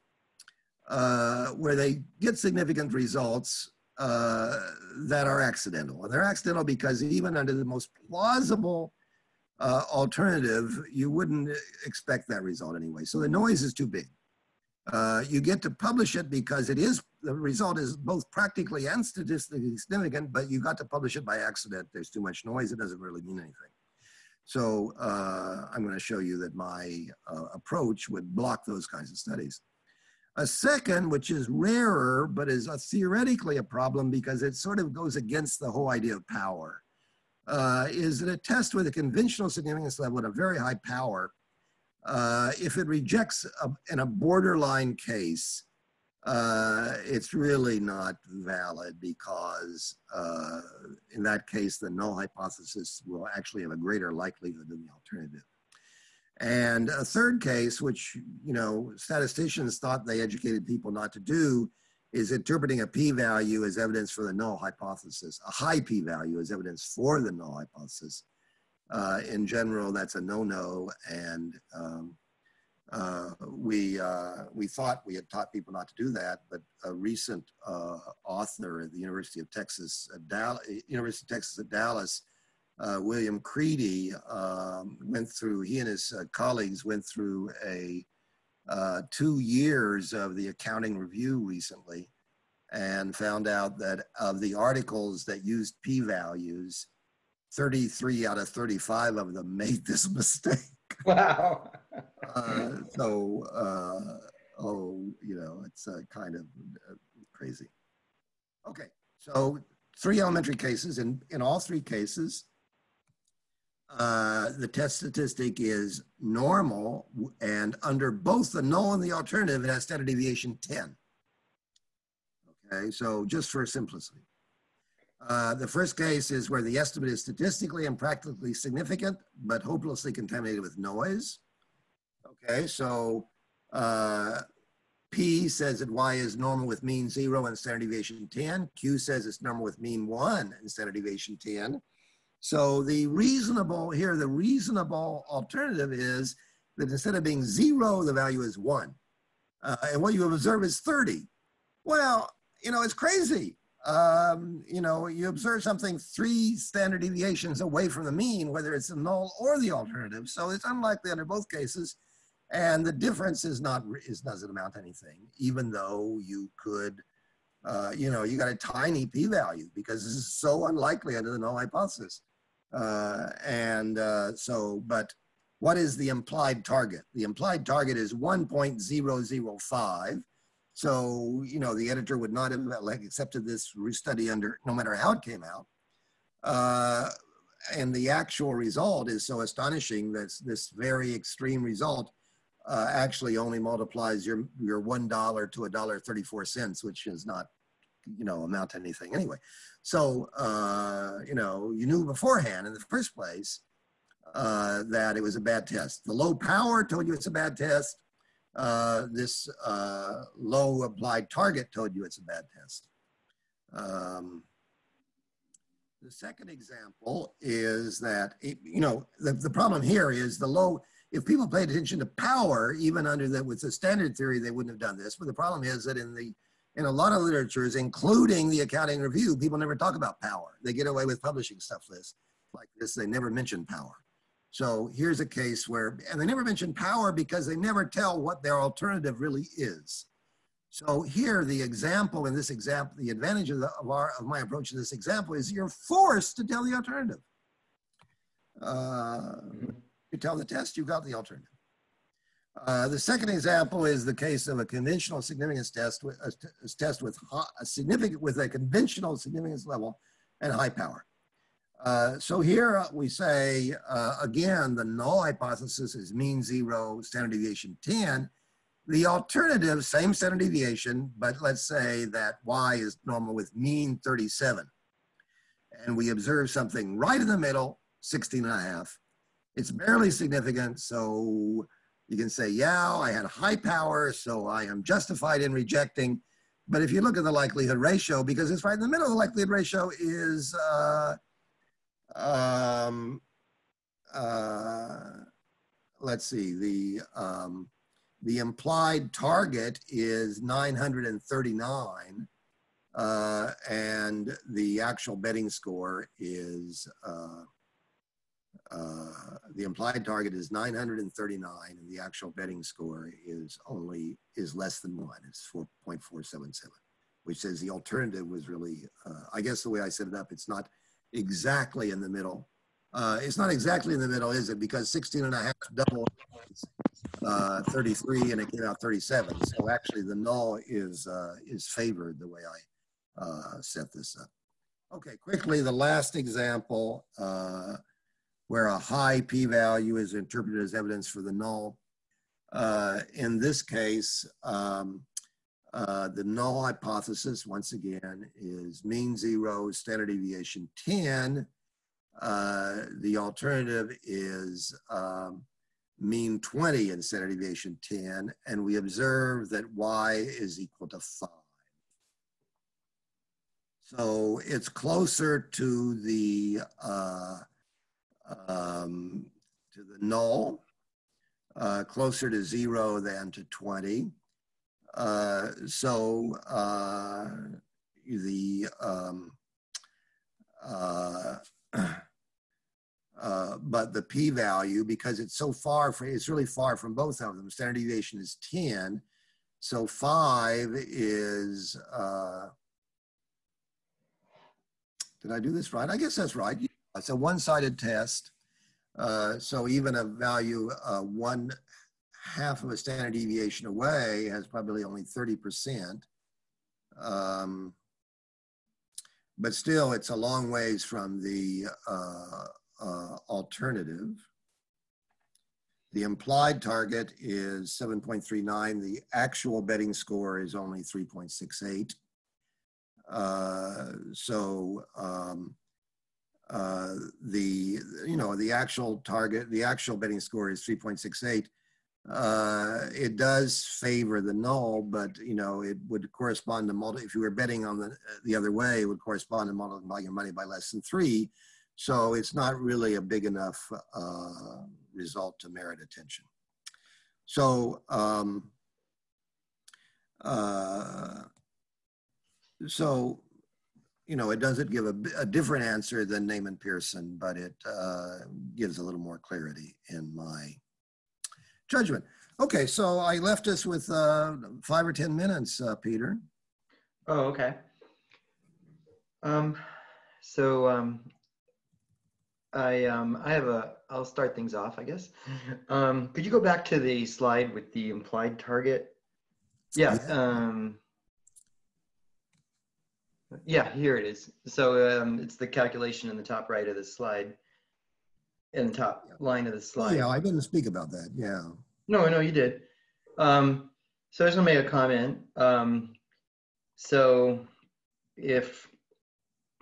uh, where they get significant results uh, that are accidental. And they're accidental because even under the most plausible alternative, you wouldn't expect that result anyway. So the noise is too big. Uh, you get to publish it because it is, the result is both practically and statistically significant, but you got to publish it by accident. There's too much noise. It doesn't really mean anything. So uh, I'm going to show you that my uh, approach would block those kinds of studies. A second, which is rarer, but is a theoretically a problem because it sort of goes against the whole idea of power, uh, is that a test with a conventional significance level at a very high power uh, if it rejects a, in a borderline case, uh, it's really not valid because uh, in that case, the null hypothesis will actually have a greater likelihood than the alternative. And a third case, which, you know, statisticians thought they educated people not to do, is interpreting a p-value as evidence for the null hypothesis. A high p-value as evidence for the null hypothesis uh, in general, that's a no-no. And um, uh, we, uh, we thought we had taught people not to do that, but a recent uh, author at the University of Texas at Dallas, University of Texas at Dallas, uh, William Cready, um, went through, he and his uh, colleagues went through a two years of the accounting review recently and found out that of the articles that used p-values, 33 out of 35 of them made this mistake. Wow. uh, so, uh, oh, you know, it's uh, kind of uh, crazy. Okay, so three elementary cases. In, in all three cases, uh, the test statistic is normal, and under both the null and the alternative, it has standard deviation 10. Okay, so just for simplicity. Uh, the first case is where the estimate is statistically and practically significant, but hopelessly contaminated with noise. Okay, so uh, P says that Y is normal with mean zero and standard deviation 10. Q says it's normal with mean one and standard deviation 10. So the reasonable, here, the reasonable alternative is that instead of being zero, the value is one. Uh, and what you observe is 30. Well, you know, it's crazy um, you know, you observe something three standard deviations away from the mean, whether it's the null or the alternative. So it's unlikely under both cases And the difference is not, is, doesn't amount to anything, even though you could, uh, you know, you got a tiny p-value because this is so unlikely under the null hypothesis. Uh, and uh, so, but what is the implied target? The implied target is 1.005. So, you know, the editor would not have like, accepted this study under, no matter how it came out. Uh, and the actual result is so astonishing that this very extreme result uh, actually only multiplies your, your $1 to a dollar 34 cents, which is not, you know, amount to anything anyway. So, uh, you know, you knew beforehand in the first place uh, that it was a bad test. The low power told you it's a bad test. Uh, this uh, low applied target told you it's a bad test. Um, the second example is that, it, you know, the, the problem here is the low, if people paid attention to power, even under the, with the standard theory, they wouldn't have done this. But the problem is that in the, in a lot of literatures, including the accounting review, people never talk about power. They get away with publishing stuff like this. They never mention power. So here's a case where, and they never mention power because they never tell what their alternative really is. So here, the example in this example, the advantage of, the, of, our, of my approach to this example is you're forced to tell the alternative. Uh, you tell the test, you've got the alternative. Uh, the second example is the case of a conventional significance test, with, a, a test with a significant with a conventional significance level and high power. Uh, so here we say, uh, again, the null hypothesis is mean zero, standard deviation 10. The alternative, same standard deviation, but let's say that y is normal with mean 37. And we observe something right in the middle, 16 and a half. It's barely significant, so you can say, yeah, I had high power, so I am justified in rejecting. But if you look at the likelihood ratio, because it's right in the middle, the likelihood ratio is uh, um, uh, let's see, the, um, the implied target is 939 uh, and the actual betting score is, uh, uh, the implied target is 939 and the actual betting score is only, is less than one, it's 4.477, which says the alternative was really, uh, I guess the way I set it up, it's not exactly in the middle. Uh, it's not exactly in the middle, is it? Because 16 and a half double uh, 33 and it came out 37. So actually the null is, uh, is favored the way I uh, set this up. Okay, quickly, the last example uh, where a high p-value is interpreted as evidence for the null. Uh, in this case, um, uh, the null hypothesis, once again, is mean zero, standard deviation 10. Uh, the alternative is um, mean 20 and standard deviation 10. And we observe that y is equal to 5. So it's closer to the uh, um, to the null, uh, closer to zero than to 20. Uh, so uh, the um, uh, uh, but the p-value because it's so far from it's really far from both of them. Standard deviation is 10, so five is. Uh, did I do this right? I guess that's right. It's a one-sided test. Uh, so even a value one half of a standard deviation away has probably only 30%. Um, but still, it's a long ways from the uh, uh, alternative. The implied target is 7.39. The actual betting score is only 3.68. Uh, so um, uh, the you know the actual target, the actual betting score is 3.68 uh, it does favor the null, but you know it would correspond to multi. If you were betting on the the other way, it would correspond to multiplying your money by less than three. So it's not really a big enough uh, result to merit attention. So um, uh, so you know it doesn't give a, a different answer than Neyman Pearson, but it uh, gives a little more clarity in my judgment. Okay, so I left us with uh, five or 10 minutes, uh, Peter. Oh, okay. Um, so, um, I, um, I have a, I'll start things off, I guess. Um, could you go back to the slide with the implied target? Yeah, Yeah. um, yeah, here it is. So, um, it's the calculation in the top right of the slide. In the top line of the slide. yeah, I didn't speak about that. Yeah. No, no, you did. Um, so I just want to make a comment. Um, so if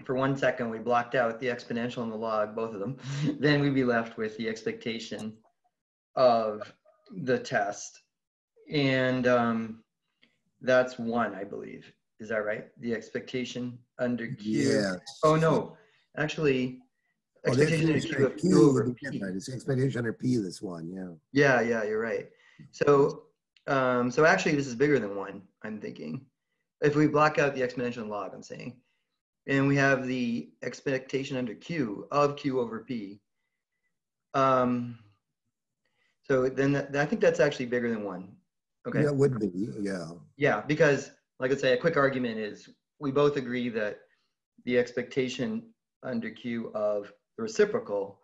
for one second we blocked out the exponential and the log, both of them, then we'd be left with the expectation of the test. And um, that's one, I believe. Is that right? The expectation under Q. Yeah. Oh, no, actually, Oh, that's expectation under the Q of Q Q over P. It's expectation under P, this one, yeah. Yeah, yeah, you're right. So, um, so actually, this is bigger than one. I'm thinking, if we block out the exponential log, I'm saying, and we have the expectation under q of q over p. Um, so then that, I think that's actually bigger than one. Okay. Yeah, it would be, yeah. Yeah, because like I say, a quick argument is we both agree that the expectation under Q of the reciprocal,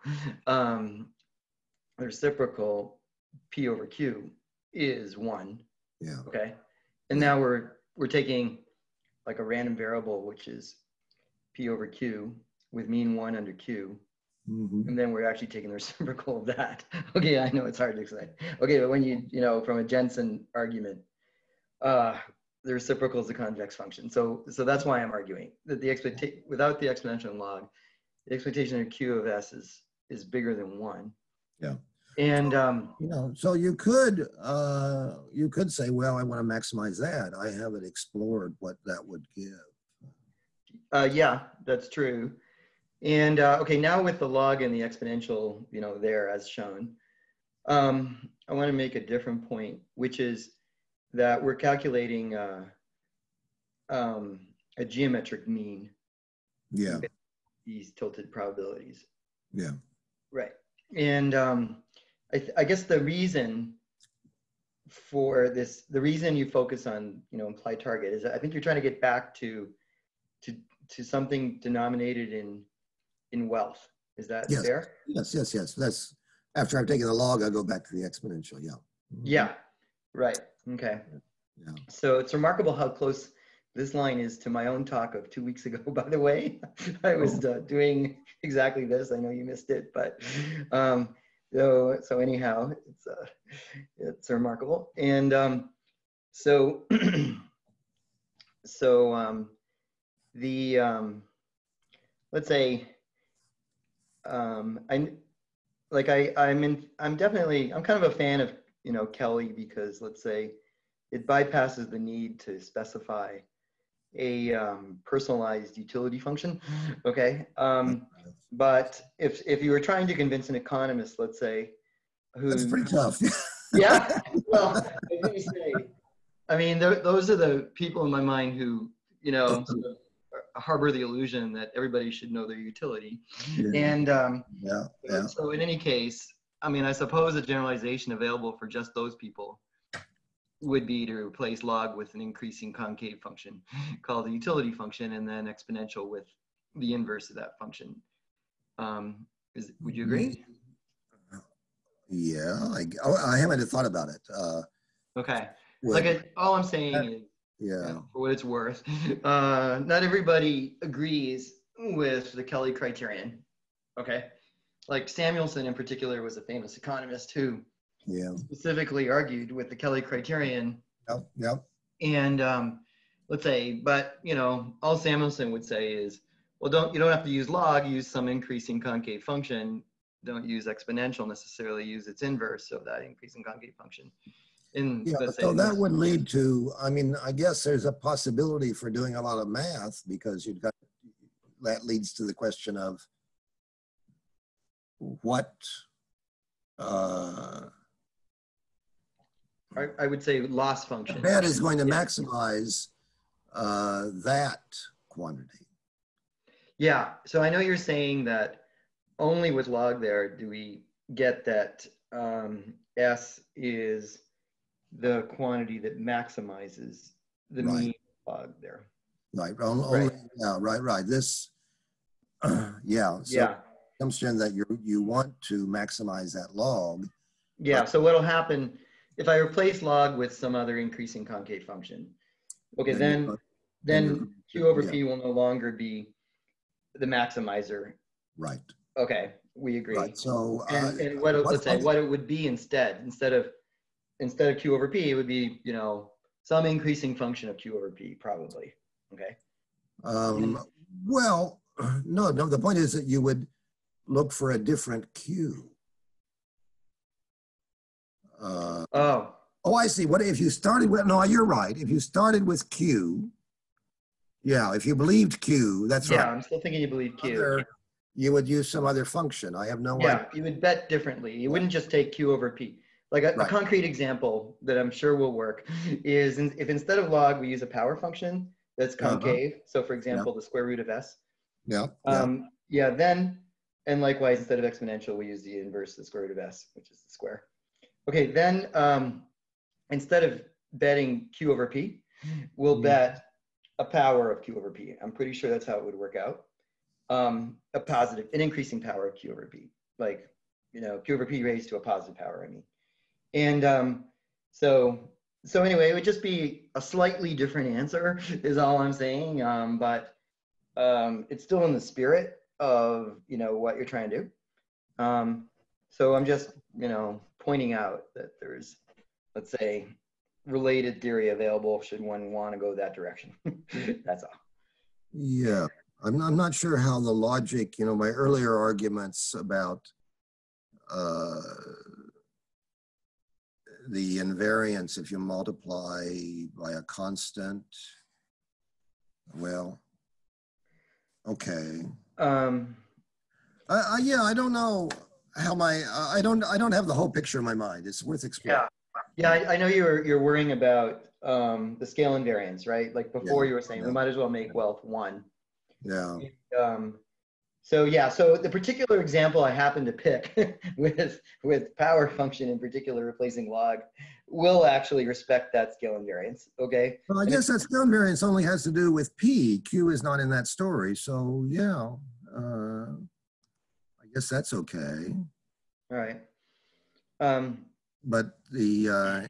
um, the reciprocal P over Q is one. Yeah. Okay. And now we're we're taking like a random variable, which is P over Q with mean one under Q. Mhm. And then we're actually taking the reciprocal of that. Okay, I know it's hard to explain. Okay, but when you, you know, from a Jensen argument, uh, the reciprocal is a convex function. So, so that's why I'm arguing that the expectation, without the exponential log, the expectation of Q of S is, is bigger than one. Yeah. And, um, You know, so you could, uh, you could say, well, I want to maximize that. I haven't explored what that would give. Uh, yeah, that's true. And uh, okay, now with the log and the exponential, you know, there as shown, um, I want to make a different point, which is that we're calculating uh, um, a geometric mean, Yeah, these tilted probabilities. yeah. Right. And um, I, th- I guess the reason for this, the reason you focus on, you know, implied target is I think you're trying to get back to, to, to something denominated in, in wealth. Is that Yes. fair? Yes, yes, yes. That's, after I've taken the log, I go back to the exponential, yeah. Mhm. Yeah. Right. Okay. Yeah. So it's remarkable how close this line is to my own talk of two weeks ago, by the way. I was uh, doing exactly this. I know you missed it, but um, so, so anyhow, it's, uh, it's remarkable. And um, so, so um, the, um, let's say, um, I, like I, I'm in, I'm definitely, I'm kind of a fan of, you know, Kelly because let's say it bypasses the need to specify a um, personalized utility function. Okay. Um, but if, if you were trying to convince an economist, let's say, who, That's pretty tough. yeah, well, I think you say, I mean, those are the people in my mind who, you know, sort of harbor the illusion that everybody should know their utility. Yeah, And um, yeah, yeah. so in any case, I mean, I suppose a generalization available for just those people would be to replace log with an increasing concave function called a utility function and then exponential with the inverse of that function. Um, is, would you agree? Yeah, I, oh, I haven't thought about it. Uh, Okay. would- Like, I- all I'm saying is, you yeah, know, for what it's worth, uh, not everybody agrees with the Kelly criterion. Okay. Like Samuelson in particular was a famous economist who yeah, specifically argued with the Kelly criterion. yep, yep. And um, let's say, but you know, all Samuelson would say is, well, don't you don't have to use log, use some increasing concave function. Don't use exponential necessarily. Use its inverse of that increasing concave function. In Yeah, so that would lead to, I mean, I guess there's a possibility for doing a lot of math because you've got, that leads to the question of what, uh, I, I would say loss function. that is going to maximize uh, that quantity. Yeah, so I know you're saying that only with log there do we get that um, S is the quantity that maximizes the Right. mean log there. Right, on- Right. yeah, right, right, this, yeah. so Yeah, Assumption that you, you want to maximize that log, yeah. So what'll happen if I replace log with some other increasing concave function? Okay, Then then, put- then then you- Q over yeah. P will no longer be the maximizer. right, Okay, we agree. right, so. uh, And, and what, it- what let's say, what it would be instead, instead of, instead of Q over P, it would be, you know, some increasing function of Q over P, probably, okay? Um, well, no, no, the point is that you would look for a different Q. Uh, Oh, oh, I see. What if you started with, no, you're right. If you started with Q, yeah, if you believed Q, that's yeah, right. Yeah, I'm still thinking you believe Q. Other- You would use some other function. I have no Yeah, idea. you would bet differently. You wouldn't just take Q over P. Like a, a concrete example that I'm sure will work is in- if instead of log, we use a power function that's Uh-huh. concave. So for example, the square root of S. Yeah, yeah, Um, yeah, then, and likewise, instead of exponential, we use the inverse of the square root of S, which is the square. Okay, then, um, instead of betting Q over P, we'll Mhm. bet a power of Q over P. I'm pretty sure that's how it would work out. Um, a positive, an increasing power of Q over P, like, you know, Q over P raised to a positive power, I mean. And, um, so, so anyway, it would just be a slightly different answer is all I'm saying. Um, but, um, it's still in the spirit of you know what you're trying to do. Um, so I'm just you know pointing out that there's let's say related theory available should one want to go that direction. That's all. yeah. I'm, not, I'm not sure how the logic, you know, my earlier arguments about uh, the invariance if you multiply by a constant. Well, okay. Um, Uh, uh, yeah, I don't know how my, I I don't, I don't have the whole picture in my mind. It's worth exploring. yeah, I, I know you're you're worrying about um, the scale invariance, right? Like before Yeah, you were saying yeah. we might as well make wealth one. Yeah. Um, so yeah, so the particular example I happen to pick with with power function in particular replacing log will actually respect that scale invariance. Okay. Well, I guess that scale invariance only has to do with P. Q is not in that story. So yeah, uh, guess that's okay. All right. Um, But the, uh,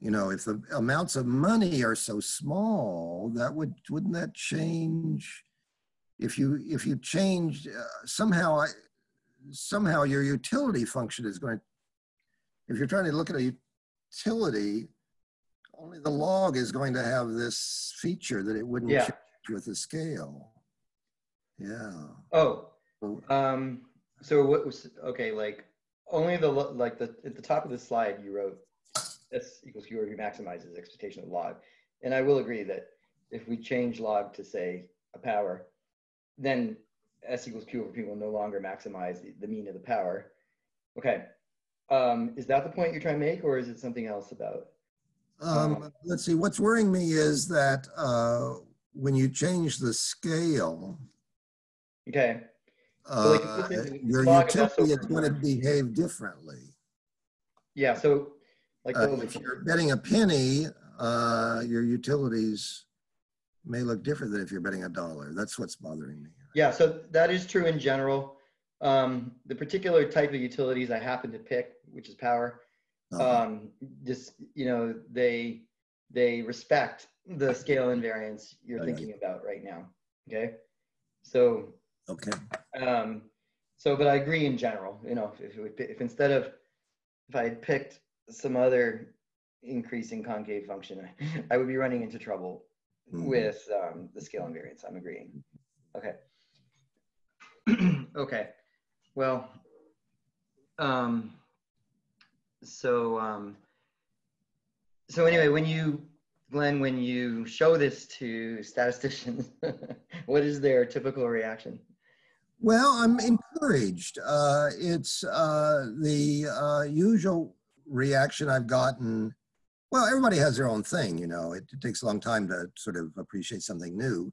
you know, if the amounts of money are so small, that would, wouldn't that change? If you, if you changed, uh, somehow, I, somehow your utility function is going, if you're trying to look at a utility, only the log is going to have this feature that it wouldn't Yeah. change with the scale. Yeah. oh, um, so what was okay? Like only the like the at the top of the slide you wrote S equals Q over V maximizes expectation of log, and I will agree that if we change log to say a power, then S equals Q over P will no longer maximize the, the mean of the power. Okay. Um, is that the point you're trying to make, or is it something else about? Um, let's see, what's worrying me is that uh, when you change the scale, Okay. Uh, like, your log is also utility is going to behave differently. Yeah. So, like, Uh, If you're betting a penny, uh, your utilities may look different than if you're betting a dollar. That's what's bothering me. Yeah, so that is true in general. Um, the particular type of utilities I happen to pick, which is power, Uh, um, just, you know, they, they respect the scale invariance you're thinking about right now. Okay. So, Okay, um, so, but I agree in general, you know, if, if, if instead of, if I had picked some other increasing concave function, I would be running into trouble Mhm. with um, the scale invariance. I'm agreeing. Okay. okay. Well, um, so um, so anyway, when you Glenn, when you show this to statisticians, what is their typical reaction? Well, I'm encouraged. Uh, it's uh, the uh, usual reaction I've gotten. Well, everybody has their own thing, you know. It, it takes a long time to sort of appreciate something new.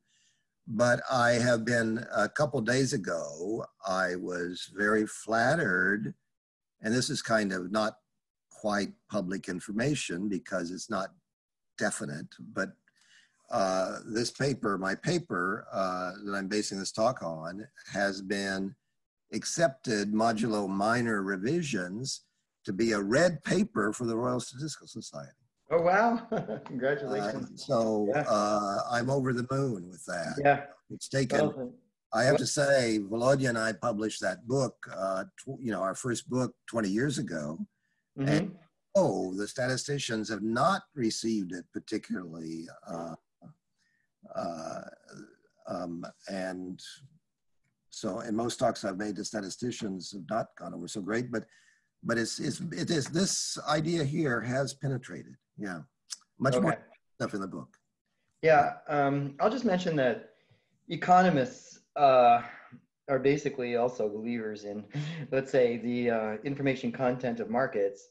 But I have been a couple days ago. I was very flattered, and this is kind of not quite public information because it's not definite, but uh, this paper, my paper uh, that I'm basing this talk on, has been accepted modulo minor revisions to be a read paper for the Royal Statistical Society. Oh, wow. Uh, Congratulations. so Yeah. uh, I'm over the moon with that. Yeah. It's taken, well, I have to say, Volodya and I published that book, uh, tw- you know, our first book 20 years ago. mhm. Oh, the statisticians have not received it particularly. Uh, uh, um, and so, in most talks I've made, the statisticians have not gone over so great, but but it's, it's it is this idea here has penetrated. Yeah, much more stuff in the book. Yeah, um, I'll just mention that economists uh, are basically also believers in, let's say, the uh, information content of markets.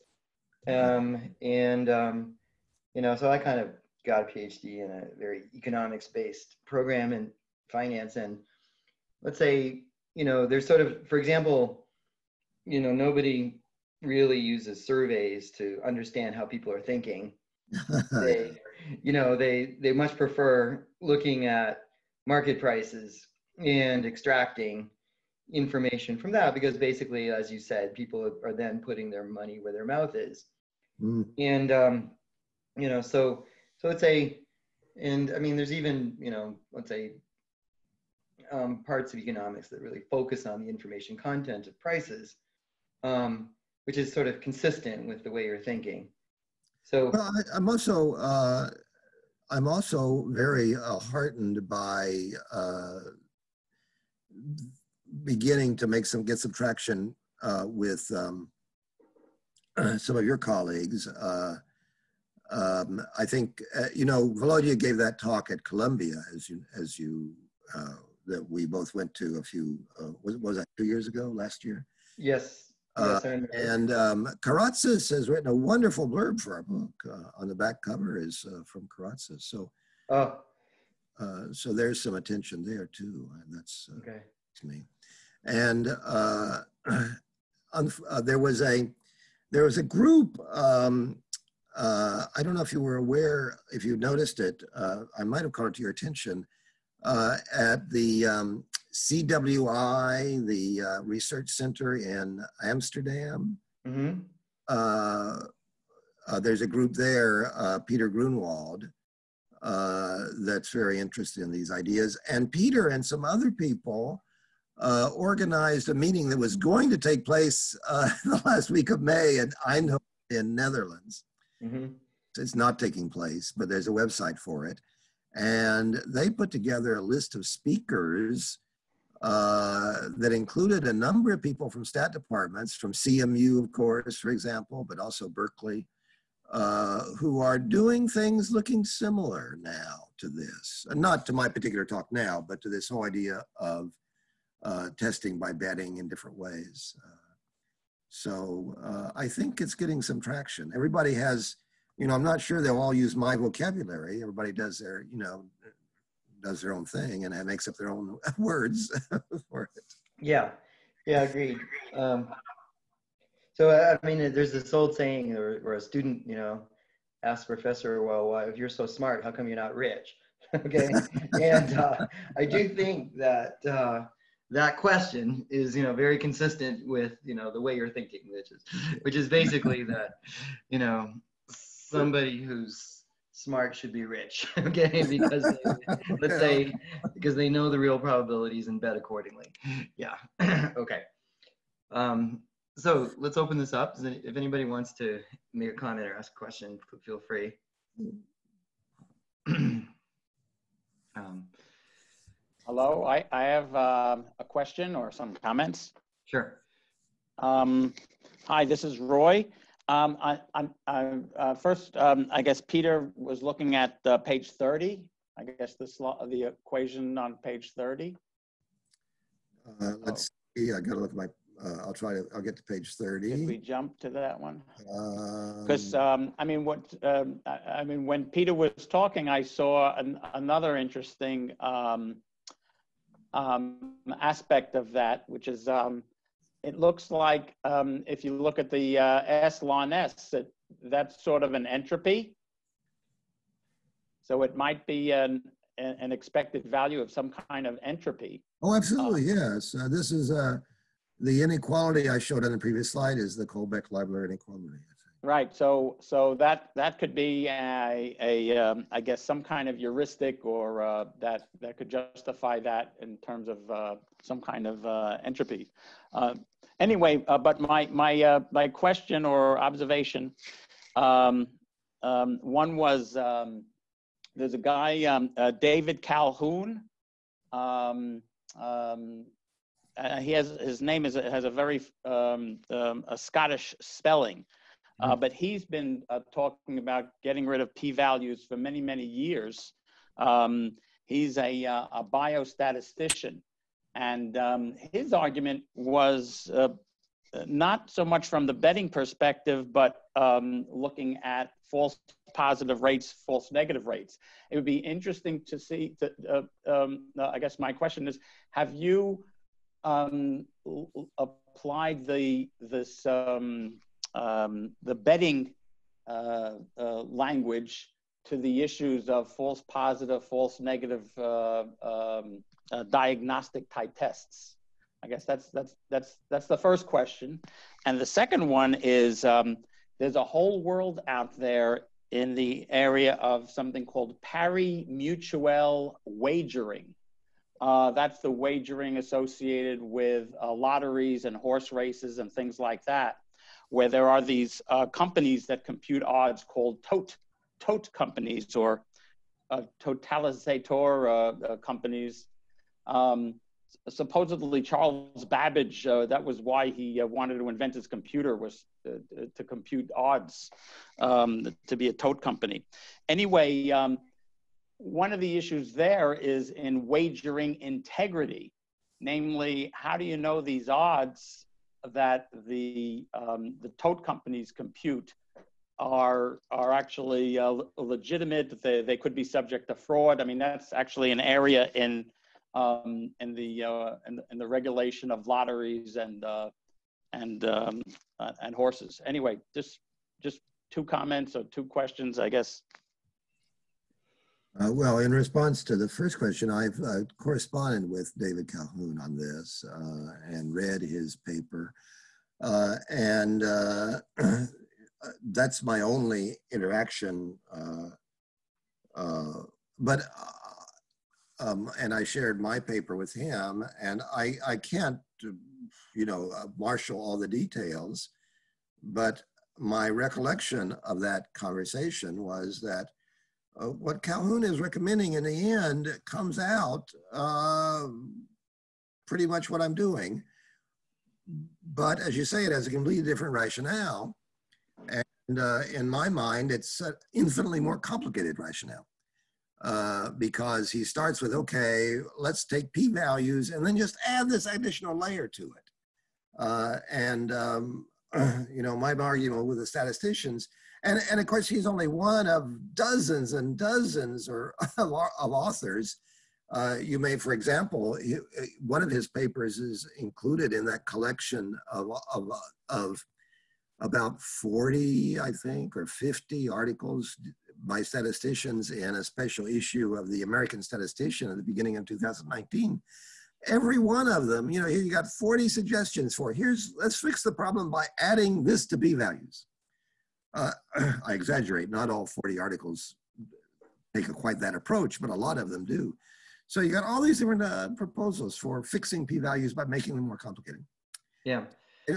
Um, and, um, you know, so I kind of got a PhD in a very economics based program in finance. And let's say, you know, there's sort of, for example, you know, nobody really uses surveys to understand how people are thinking they you know they they much prefer looking at market prices and extracting information from that because basically as you said people are then putting their money where their mouth is Mm, and um you know so so let's say and i mean there's even you know let's say um, parts of economics that really focus on the information content of prices um, which is sort of consistent with the way you're thinking so Well, I, I'm also uh, I'm also very uh, heartened by uh, beginning to make some get some traction uh, with um, some of your colleagues. Um, I think uh, you know Volodya gave that talk at Columbia, as you as you uh, that we both went to a few uh, was was that two years ago, last year. yes, Uh, yes. And um, Karatzas has written a wonderful blurb for our book. Uh, on the back cover is uh, from Karatzas. So, oh uh, so there's some attention there too. And that's uh, okay to me. And uh, uh, there was a there was a group. Um, uh, I don't know if you were aware, if you noticed it. Uh, I might have called it to your attention uh, at the um, CWI, the uh, research center in Amsterdam. hmm Uh, uh, there's a group there, uh, Peter Grunwald, uh, that's very interested in these ideas. And Peter and some other people uh, organized a meeting that was going to take place uh, the last week of May at Eindhoven in Netherlands. Hmm It's not taking place, but there's a website for it. And they put together a list of speakers uh, that included a number of people from stat departments, from CMU, of course, for example, but also Berkeley, uh, who are doing things looking similar now to this. And not to my particular talk now, but to this whole idea of uh, testing by betting in different ways. Uh, so uh, I think it's getting some traction. Everybody has, you know, I'm not sure they'll all use my vocabulary. Everybody does their, you know, does their own thing and makes up their own words for it. Yeah, yeah, agreed. Um, so I mean, there's this old saying, or a student, you know, asks professor, "Well, why, if you're so smart, how come you're not rich?" okay, and uh, I do think that uh, that question is, you know, very consistent with, you know, the way you're thinking, which is, which is basically that, you know, somebody who's smart should be rich, okay, because they, let's say because they know the real probabilities and bet accordingly. Yeah. okay. Um, so let's open this up. If anybody wants to make a comment or ask a question, feel free. um, Hello, I, I have um, a question or some comments. sure. Um, Hi, this is Roy. Um, I, I'm, I, uh, first, um, I guess Peter was looking at uh, page 30. I guess this, lo- the equation on page 30. Uh, let's see, I gotta look at my, uh, I'll try to, I'll get to page 30. If we jump to that one. Um, Because, um, I mean, what, um, I, I mean, when Peter was talking, I saw an, another interesting, um, aspect of that, which is, um, it looks like um, if you look at the uh, S ln S, that that's sort of an entropy. So it might be an, an expected value of some kind of entropy. Oh, absolutely, yes. Uh, This is, uh, the inequality I showed on the previous slide is the Kullback-Leibler inequality. Right. So so that that could be a, a um, I guess some kind of heuristic or uh, that that could justify that in terms of uh, some kind of uh, entropy. Uh, anyway, uh, but my my uh, my question or observation, um, um, one was um, there's a guy um, David Colquhoun. Um, he has his name is has a very a Scottish spelling. Uh, but he's been uh, talking about getting rid of p-values for many, many years. Um, he's a, uh, a biostatistician. And um, his argument was uh, not so much from the betting perspective, but um, looking at false positive rates, false negative rates. It would be interesting to see, to, uh, um, uh, I guess my question is, have you um, applied the, this, um, um, the betting uh, uh, language to the issues of false positive, false negative uh, um, uh, diagnostic type tests? I guess that's that's that's that's the first question, and the second one is um, there's a whole world out there in the area of something called pari mutuel wagering. Uh, that's the wagering associated with uh, lotteries and horse races and things like that where there are these uh, companies that compute odds called tote, tote companies or uh, totalizator uh, uh, companies. Um, supposedly Charles Babbage, uh, that was why he uh, wanted to invent his computer was to, compute odds um, to be a tote company. Anyway, um, one of the issues there is in wagering integrity. Namely, how do you know these odds that the um, the tote companies compute are are actually uh, legitimate. They they could be subject to fraud. I mean, that's actually an area in um, in the uh, in, in the regulation of lotteries and uh, and um, uh, and horses. Anyway, just just two comments or two questions, I guess. Uh, well, in response to the first question, I've uh, corresponded with David Colquhoun on this uh, and read his paper. Uh, and uh, that's my only interaction. Uh, but, um, and I shared my paper with him, and I, I can't, you know, marshal all the details, but my recollection of that conversation was that uh, what Colquhoun is recommending in the end comes out uh, pretty much what I'm doing. But as you say, it has a completely different rationale. And uh, in my mind, it's an infinitely more complicated rationale. Uh, because he starts with, okay, let's take p-values and then just add this additional layer to it. Uh, and, um, you know, my argument with the statisticians and, and of course, he's only one of dozens and dozens or of, authors. Uh, you may, for example, one of his papers is included in that collection of, of, of about 40, I think, or 50 articles by statisticians in a special issue of the American Statistician at the beginning of 2019. Every one of them, you know, he got 40 suggestions for here's, let's fix the problem by adding this to p-values. Uh, I exaggerate, not all 40 articles take quite that approach, but a lot of them do. So you got all these different uh, proposals for fixing p-values by making them more complicated. Yeah.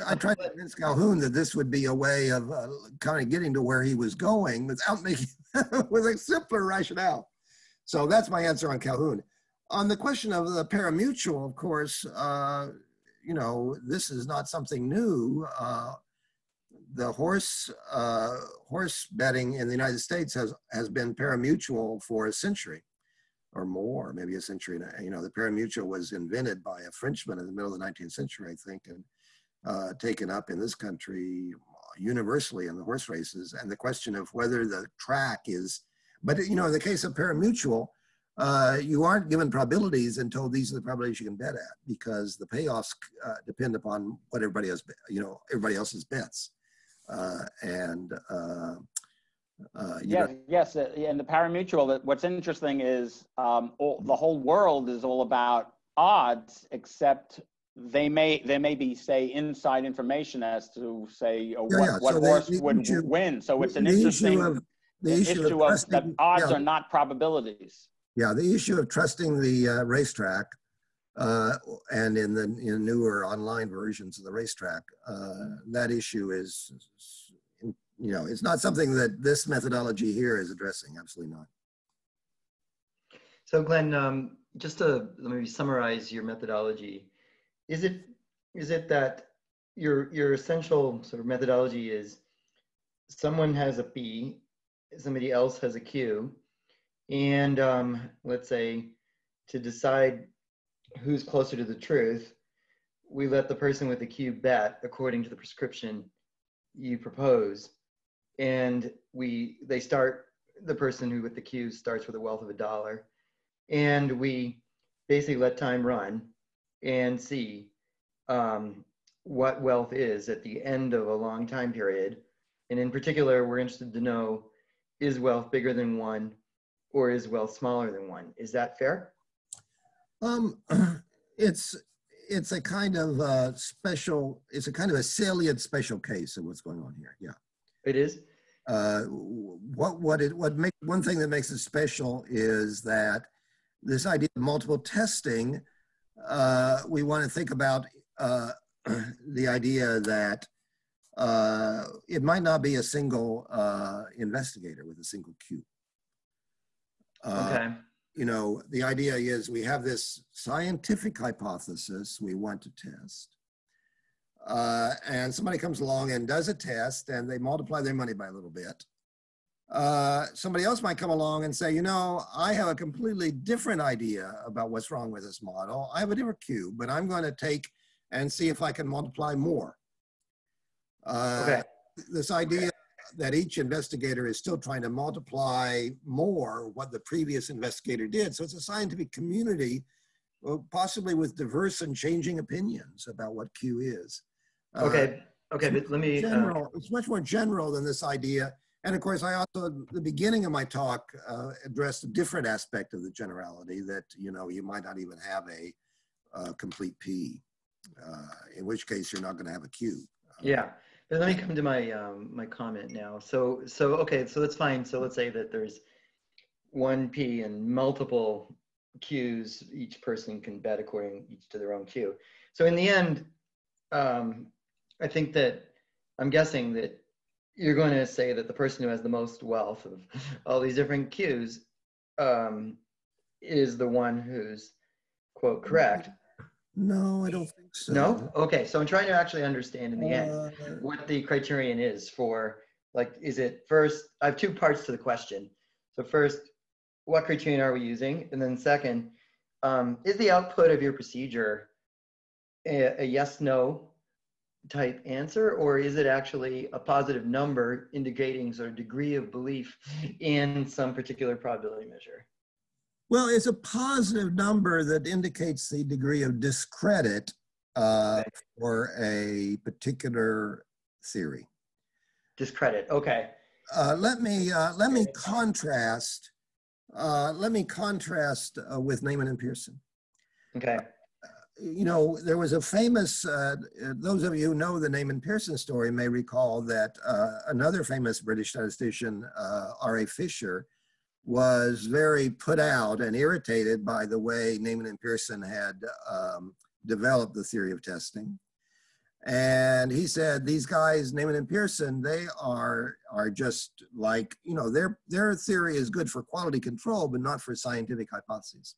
I tried to convince Colquhoun that this would be a way of uh, kind of getting to where he was going without making with a simpler rationale. So that's my answer on Colquhoun. On the question of the parimutuel, of course, uh, you know, this is not something new. Uh, the horse uh, horse betting in the United States has has been parimutuel for a century or more, maybe a century. You know, the parimutuel was invented by a Frenchman in the middle of the 19th century, I think, and uh, taken up in this country universally in the horse races. And the question of whether the track is, but you know, in the case of parimutuel, uh, you aren't given probabilities and told these are the probabilities you can bet at because the payoffs uh, depend upon what everybody else, you know, everybody else's bets. Uh, and uh, uh, Yes, know, yes, uh, and the parimutuel. what's interesting is um, all, the whole world is all about odds, except they may, there may be, say, inside information as to, say, uh, Yeah, yeah, what, what so horse would issue- win. So it's an the issue interesting of- the issue issue of of that odds yeah, are not probabilities. yeah, the issue of trusting the uh, racetrack uh, and in the in newer online versions of the racetrack, uh, that issue is, you know, it's not something that this methodology here is addressing. Absolutely not. So Glenn, um, just to maybe summarize your methodology, is it is it that your your essential sort of methodology is someone has a P, somebody else has a Q, and um, let's say to decide who's closer to the truth, we let the person with the Q bet according to the prescription you propose, and we they start the person who with the Q starts with a wealth of a dollar and we basically let time run and see um, what wealth is at the end of a long time period. And in particular, we're interested to know is wealth bigger than one or is wealth smaller than one? Is that fair? Um, it's it's a kind of uh, special. It's a kind of a salient special case of what's going on here. Yeah. It is? Uh, what what it what make one thing that makes it special is that this idea of multiple testing. Uh, we want to think about uh, the idea that uh, it might not be a single uh, investigator with a single Q. Uh, Okay. You know, the idea is we have this scientific hypothesis we want to test. Uh, and somebody comes along and does a test and they multiply their money by a little bit. Uh, somebody else might come along and say, you know, I have a completely different idea about what's wrong with this model. I have a different cube, but I'm going to take and see if I can multiply more. Uh, Okay. This idea that each investigator is still trying to multiply more what the previous investigator did. So it's a scientific community, possibly with diverse and changing opinions about what Q is. Uh, Okay. Okay. But let me. uh, general. It's much more general than this idea. And of course, I also, at the beginning of my talk, uh, addressed a different aspect of the generality that, you know, you might not even have a, uh complete P, uh, in which case you're not going to have a Q. Yeah, let me come to my um, my comment now. So so okay, so that's fine. So let's say that there's one P and multiple Qs. Each person can bet according each to their own Q. So in the end, um, I think that I'm guessing that you're going to say that the person who has the most wealth of all these different Qs um, is the one who's quote correct. No, I don't think so. No? Okay, so I'm trying to actually understand in the end Uh, what the criterion is for, like, is it first, I have two parts to the question. So first, what criterion are we using? And then second, um, is the output of your procedure a, a yes, no type answer, or is it actually a positive number indicating sort of degree of belief in some particular probability measure? Well, it's a positive number that indicates the degree of discredit uh, for a particular theory. Discredit, okay. Uh, let me uh, let me contrast. Uh, let me contrast uh, with Neyman and Pearson. Okay, You know, there was a famous. Uh, those of you who know the Neyman Pearson story may recall that uh, another famous British statistician, uh, R. A. Fisher, was very put out and irritated by the way Neyman and Pearson had um, developed the theory of testing. And he said, these guys, Neyman and Pearson, they are are just like, you know, their their theory is good for quality control, but not for scientific hypotheses.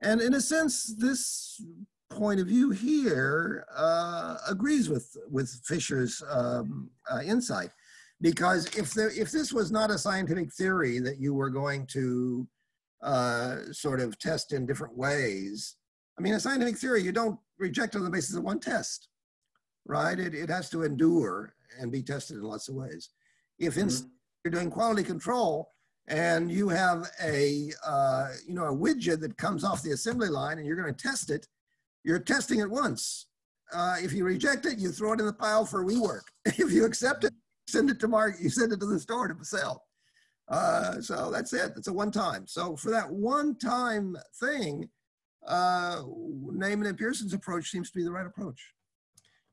And in a sense, this point of view here uh, agrees with with Fisher's um, uh, insight, because if there if this was not a scientific theory that you were going to uh, sort of test in different ways, I mean, a scientific theory you don't reject on the basis of one test right? It, it has to endure and be tested in lots of ways. If in, Mhm. you're doing quality control, and you have a, uh, you know, a widget that comes off the assembly line and you're going to test it, you're testing it once. Uh, if you reject it, you throw it in the pile for rework. If you accept it, send it to Mark, you send it to the store to sell. Uh, so that's it. It's a one time. So for that one time thing, uh, Neyman and Pearson's approach seems to be the right approach.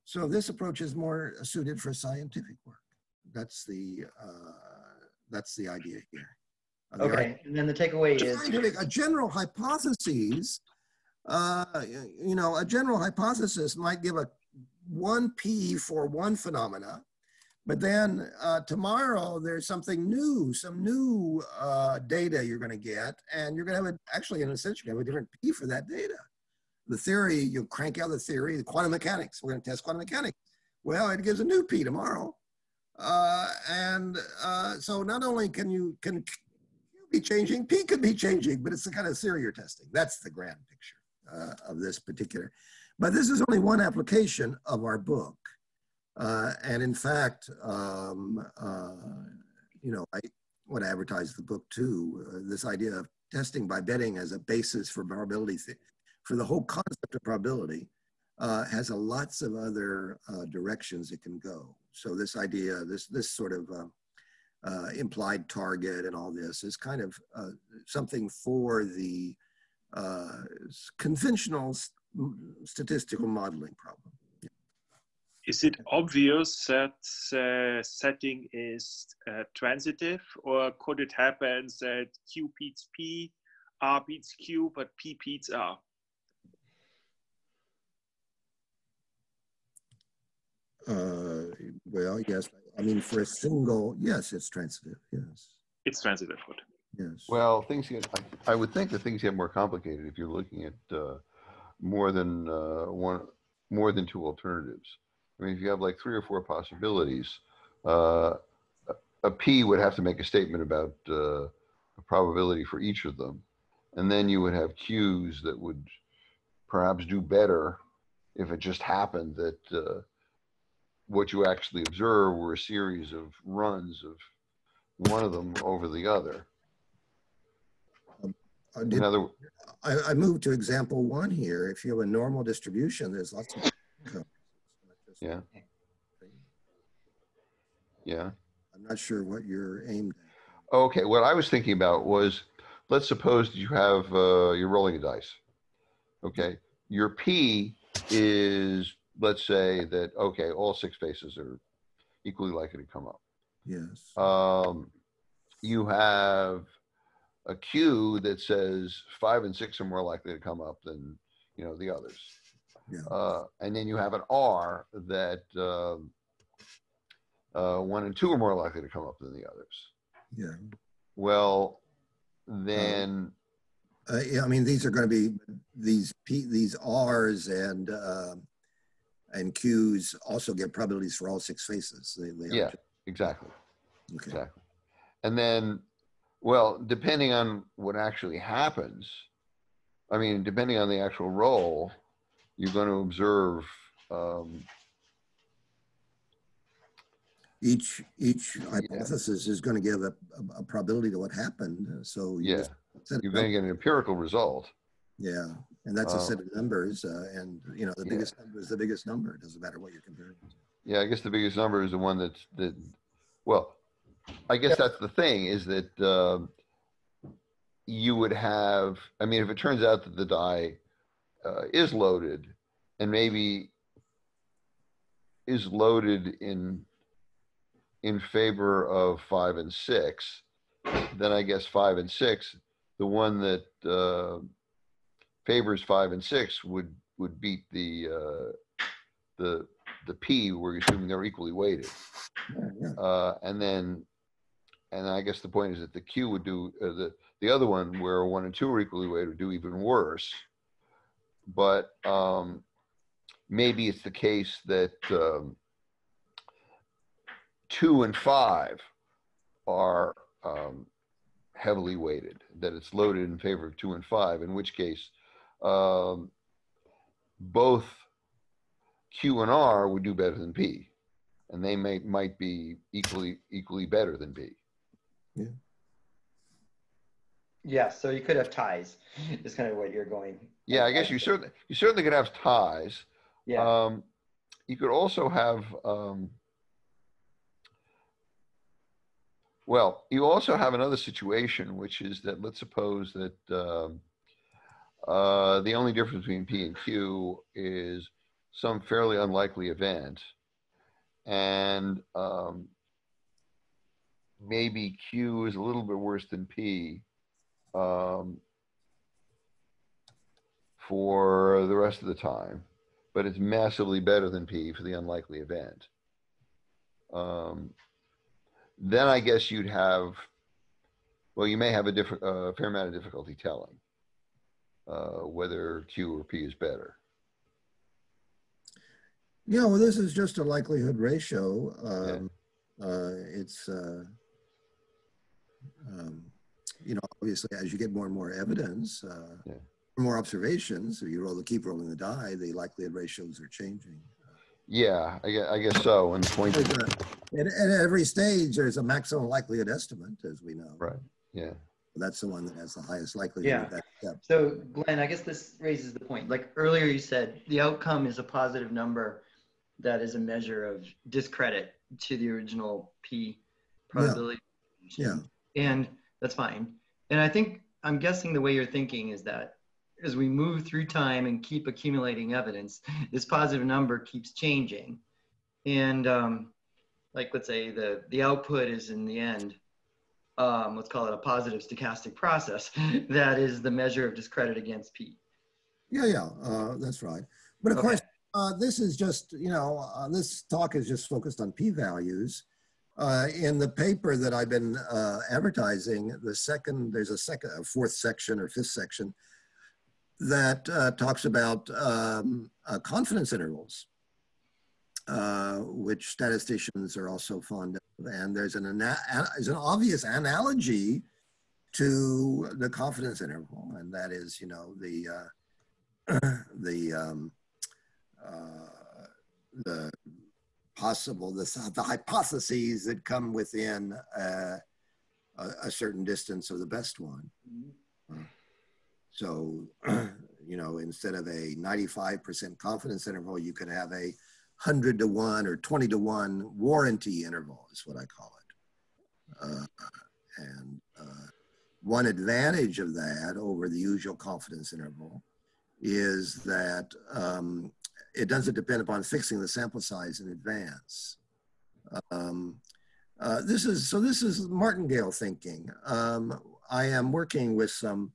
So this approach is more suited for scientific work. That's the uh, that's the idea here. The Okay, and then the takeaway is, a general hypothesis, uh, you know, a general hypothesis might give a one P for one phenomena, but then uh, tomorrow there's something new, some new uh, data you're going to get, and you're going to have a, actually, in a sense, you're going to have a different P for that data. The theory, you crank out the theory, the quantum mechanics. We're going to test quantum mechanics. Well, it gives a new P tomorrow. Uh, and uh, so not only can you can be changing, P could be changing, but it's the kind of theory you're testing. That's the grand picture uh, of this particular. But this is only one application of our book. Uh, and in fact, um, uh, you know, I want to advertise the book too. Uh, this idea of testing by betting as a basis for probability, for the whole concept of probability, uh, has a lots of other directions it can go. So this idea, this this sort of uh, uh, implied target and all this is kind of uh, something for the uh, conventional s- m- statistical modeling problem. Is it obvious that uh, setting is uh, transitive, or could it happen that Q beats P, R beats Q, but P beats R? Uh, well, yes, I mean for a single, yes, it's transitive. Yes, It's transitive. Good. yes. Well, things get, I, I would think that things get more complicated if you're looking at uh, more than uh, one, more than two alternatives. I mean, if you have like three or four possibilities, uh, a- P would have to make a statement about uh, a probability for each of them. And then you would have Qs that would perhaps do better if it just happened that uh, what you actually observe were a series of runs of one of them over the other. I, did, other, I, I moved to example one here. If you have a normal distribution, there's lots of. Yeah. yeah. I'm not sure what you're aimed at. Okay, what I was thinking about was, let's suppose you have, uh, you're rolling a dice. Okay, your P is, let's say that, okay, all six faces are equally likely to come up. Yes. Um, you have a Q that says five and six are more likely to come up than, you know, the others. Yeah. Uh, and then you have an R that, um, uh, one and two are more likely to come up than the others. Yeah. Well, then, Uh, yeah, I mean, these are going to be these P, these R's and um, and Q's also get probabilities for all six faces. They, they yeah, exactly, Okay. exactly. And then, well, depending on what actually happens, I mean, depending on the actual roll, you're going to observe, um, Each each hypothesis is going to give a, a, a probability to what happened. uh, So you yeah, you're going to get an empirical result. yeah, and that's a Uh, set of numbers, uh, and you know the Yeah. biggest number is the biggest number. It doesn't matter what you're comparing. Yeah, I guess the biggest number is the one that's that. Well, I guess that's the thing is that um, you would have. I mean, if it turns out that the die uh, is loaded, and maybe is loaded in in favor of five and six, then I guess five and six, the one that uh, favors five and six would would beat the uh, the the P, we're assuming they're equally weighted. Uh, and then, and I guess the point is that the Q would do, uh, the, the other one where one and two are equally weighted would do even worse. But um, maybe it's the case that um, two and five are um, heavily weighted, that it's loaded in favor of two and five, in which case um, both Q and R would do better than P, and they may might be equally equally better than B. Yeah, so you could have ties, is kind of what you're going. Yeah, I guess you certainly, you certainly could have ties. Yeah, Um, you could also have, um, well, you also have another situation, which is that let's suppose that um, uh, the only difference between P and Q is some fairly unlikely event. And um, maybe Q is a little bit worse than P um, for the rest of the time but it's massively better than P for the unlikely event. Um, then I guess you'd have, well, you may have a different, uh, fair amount of difficulty telling uh, whether Q or P is better. Yeah, well, this is just a likelihood ratio. Um, uh, it's, uh, um, you know, obviously, as you get more and more evidence, uh, Yeah. More observations, if you roll, the keep rolling the die, the likelihood ratios are changing. Yeah, I guess, I guess so. And the point, a- At, at every stage, there's a maximum likelihood estimate, as we know. right, yeah, That's the one that has the highest likelihood. Yeah. of that step. so Glenn, I guess this raises the point, like earlier you said, the outcome is a positive number that is a measure of discredit to the original P probability. Yeah. And that's fine. And I think, I'm guessing the way you're thinking is that as we move through time and keep accumulating evidence, this positive number keeps changing. And um, like, let's say the, the output is in the end, um, let's call it a positive stochastic process. that is the measure of discredit against P. Yeah, yeah, uh, that's right. But of Okay. course, uh, this is just, you know, uh, this talk is just focused on p-values. Uh, in the paper that I've been uh, advertising, the second, there's a second, a fourth section or fifth section that uh, talks about um, uh, confidence intervals, uh, which statisticians are also fond of. And there's an, ana- there's an obvious analogy to the confidence interval, and that is, you know, the uh, the um, uh, the possible the, the hypotheses that come within uh, a, a certain distance of the best one. So, you know, instead of a 95% confidence interval, you can have a 100 to 1 or 20 to 1 warranty interval, is what I call it. Uh, and uh, one advantage of that over the usual confidence interval is that um, it doesn't depend upon fixing the sample size in advance. Um, uh, this is so. This is martingale thinking. Um, I am working with some.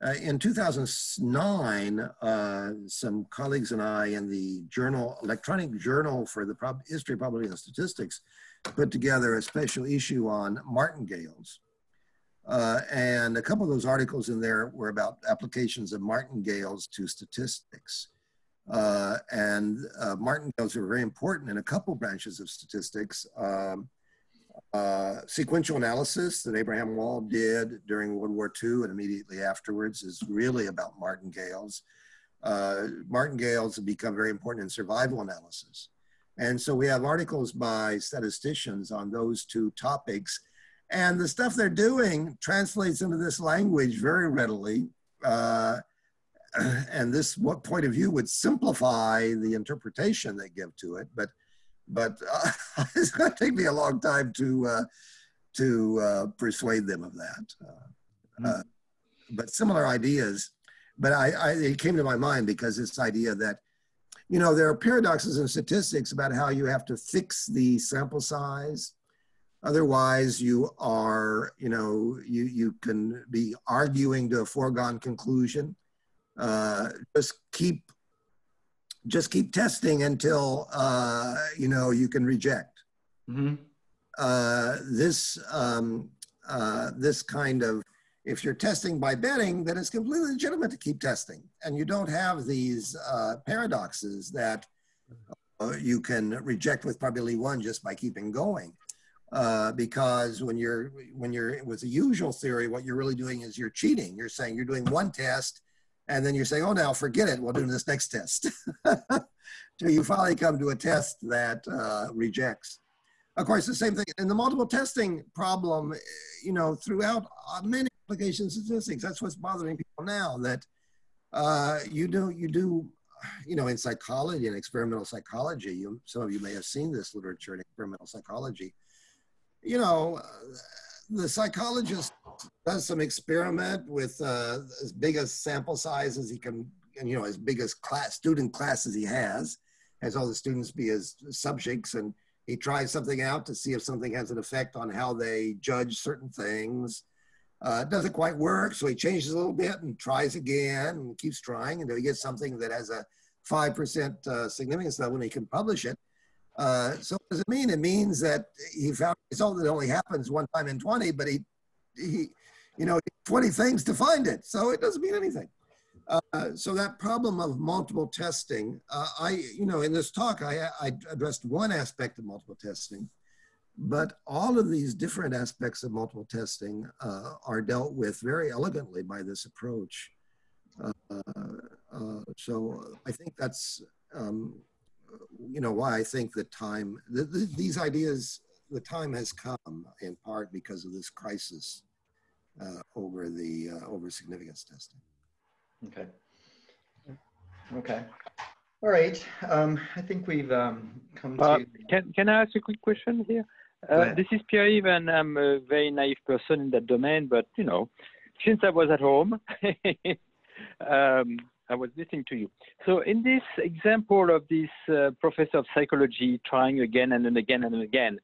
Uh, in 2009, uh, some colleagues and I in the journal, electronic journal for the history, of probability, and statistics, put together a special issue on martingales. Uh, and a couple of those articles in there were about applications of martingales to statistics. Uh, and uh, martingales are very important in a couple branches of statistics. Um, uh, sequential analysis that Abraham Wald did during World War II and immediately afterwards is really about martingales. Uh, martingales have become very important in survival analysis. And so we have articles by statisticians on those two topics. And the stuff they're doing translates into this language very readily. Uh, and this what point of view would simplify the interpretation they give to it. But but uh, it's going to take me a long time to uh, to uh, persuade them of that. Uh, uh, but similar ideas. But I, I it came to my mind because this idea that you know there are paradoxes in statistics about how you have to fix the sample size. Otherwise, you are you know you you can be arguing to a foregone conclusion. Uh, just keep just keep testing until uh, you know you can reject. hmm Uh, this um, uh, this kind of if you're testing by betting, then it's completely legitimate to keep testing, and you don't have these uh, paradoxes that uh, you can reject with probability one just by keeping going. Uh, because when you're when you're with the usual theory, what you're really doing is you're cheating. You're saying you're doing one test, and then you're saying, "Oh, now forget it. We'll do this next test." Till you finally come to a test that uh, rejects. Of course, the same thing in the multiple testing problem. You know, throughout uh, many application statistics. That's what's bothering people now. That uh, you do you do, you know, in psychology and experimental psychology. You, some of you may have seen this literature in experimental psychology. You know, uh, the psychologist does some experiment with uh, as big a sample size as he can, and you know, as big as class student class as he has, has all the students be his subjects and he tries something out to see if something has an effect on how they judge certain things. Uh, it doesn't quite work, so he changes a little bit and tries again and keeps trying until he gets something that has a 5% uh, significance level and he can publish it. Uh, so what does it mean? It means that he found a result that only happens one time in 20, but he, he you know, 20 things to find it. So it doesn't mean anything. Uh, so that problem of multiple testing, uh, I, you know, in this talk, I, I addressed one aspect of multiple testing, but all of these different aspects of multiple testing uh, are dealt with very elegantly by this approach. Uh, uh, so I think that's, um, you know, why I think the time, th th these ideas, the time has come in part because of this crisis over the over significance testing. Okay. Okay. All right. Um, I think we've um, come Uh, to. Can, can I ask a quick question here? Uh, this is Pierre-Yves, and I'm a very naive person in that domain, but you know, since I was at home, um, I was listening to you. So in this example of this uh, professor of psychology trying again and then again and again,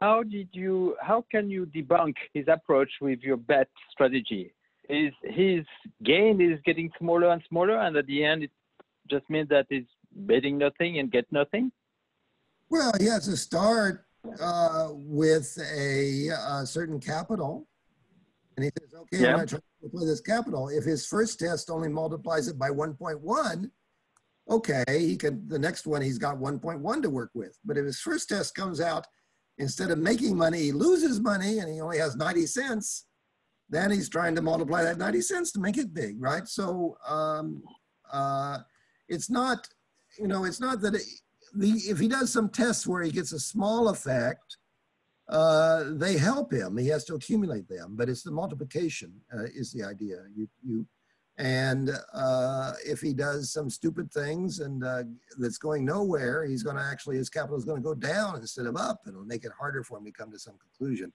how did you, how can you debunk his approach with your bet strategy? Is his gain is getting smaller and smaller, and at the end it just means that he's betting nothing and get nothing? Well, he has to start uh, with a, uh certain capital. And he says, okay. I'm going to try to multiply this capital. If his first test only multiplies it by 1.1, okay, he can, the next one, he's got 1.1 to work with. But if his first test comes out, instead of making money, he loses money and he only has 90 cents, then he's trying to multiply that 90 cents to make it big, right? So um, uh, it's not, you know, it's not that it, the if he does some tests where he gets a small effect, uh, they help him. He has to accumulate them, but it's the multiplication uh, is the idea. You you, and uh, if he does some stupid things and uh, that's going nowhere, he's going to actually his capital is going to go down instead of up, and it'll make it harder for him to come to some conclusion.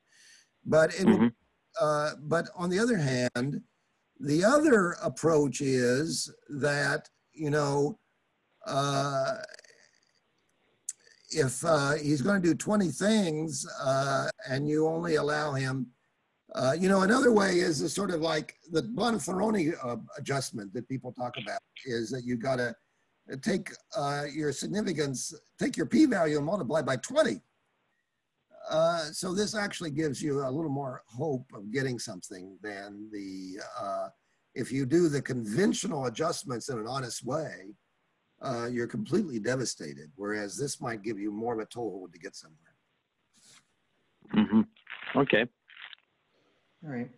But it will Mhm. uh, but on the other hand, the other approach is that, you know, uh, if uh, he's going to do 20 things uh, and you only allow him, uh, you know, another way is a sort of like the Bonferroni uh, adjustment that people talk about is that you got to take uh, your significance, take your p-value and multiply by 20. Uh, so this actually gives you a little more hope of getting something than the, if you do the conventional adjustments in an honest way, uh, you're completely devastated. Whereas this might give you more of a toehold to get somewhere. Mm-hmm. Okay. All right.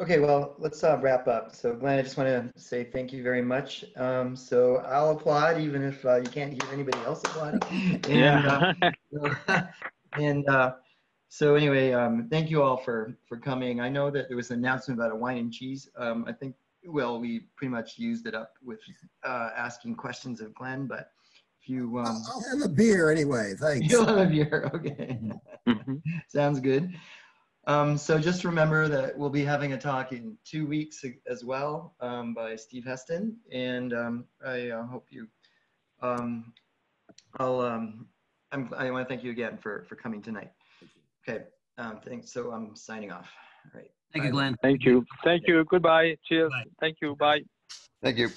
Okay, well, let's uh, wrap up. So Glenn, I just want to say thank you very much. Um, so I'll applaud even if uh, you can't hear anybody else applauding. And, uh, Yeah. and uh, so anyway, um, thank you all for for coming. I know that there was an announcement about a wine and cheese. Um, I think well, we pretty much used it up with uh, asking questions of Glenn, but if you um, I'll I'll have a beer anyway. Thanks. you'll have a beer, okay. Mhm. Sounds good. Um, so just remember that we'll be having a talk in two weeks as well um, by Steve Heston, and um, I uh, hope you. Um, I'll. Um, I'm, I want to thank you again for for coming tonight. Okay. Um, thanks. So I'm signing off. All right. Thank you, Bye. Glenn. Thank you. Thank you. Goodbye. Cheers. Bye. Thank you. Bye. Thank you.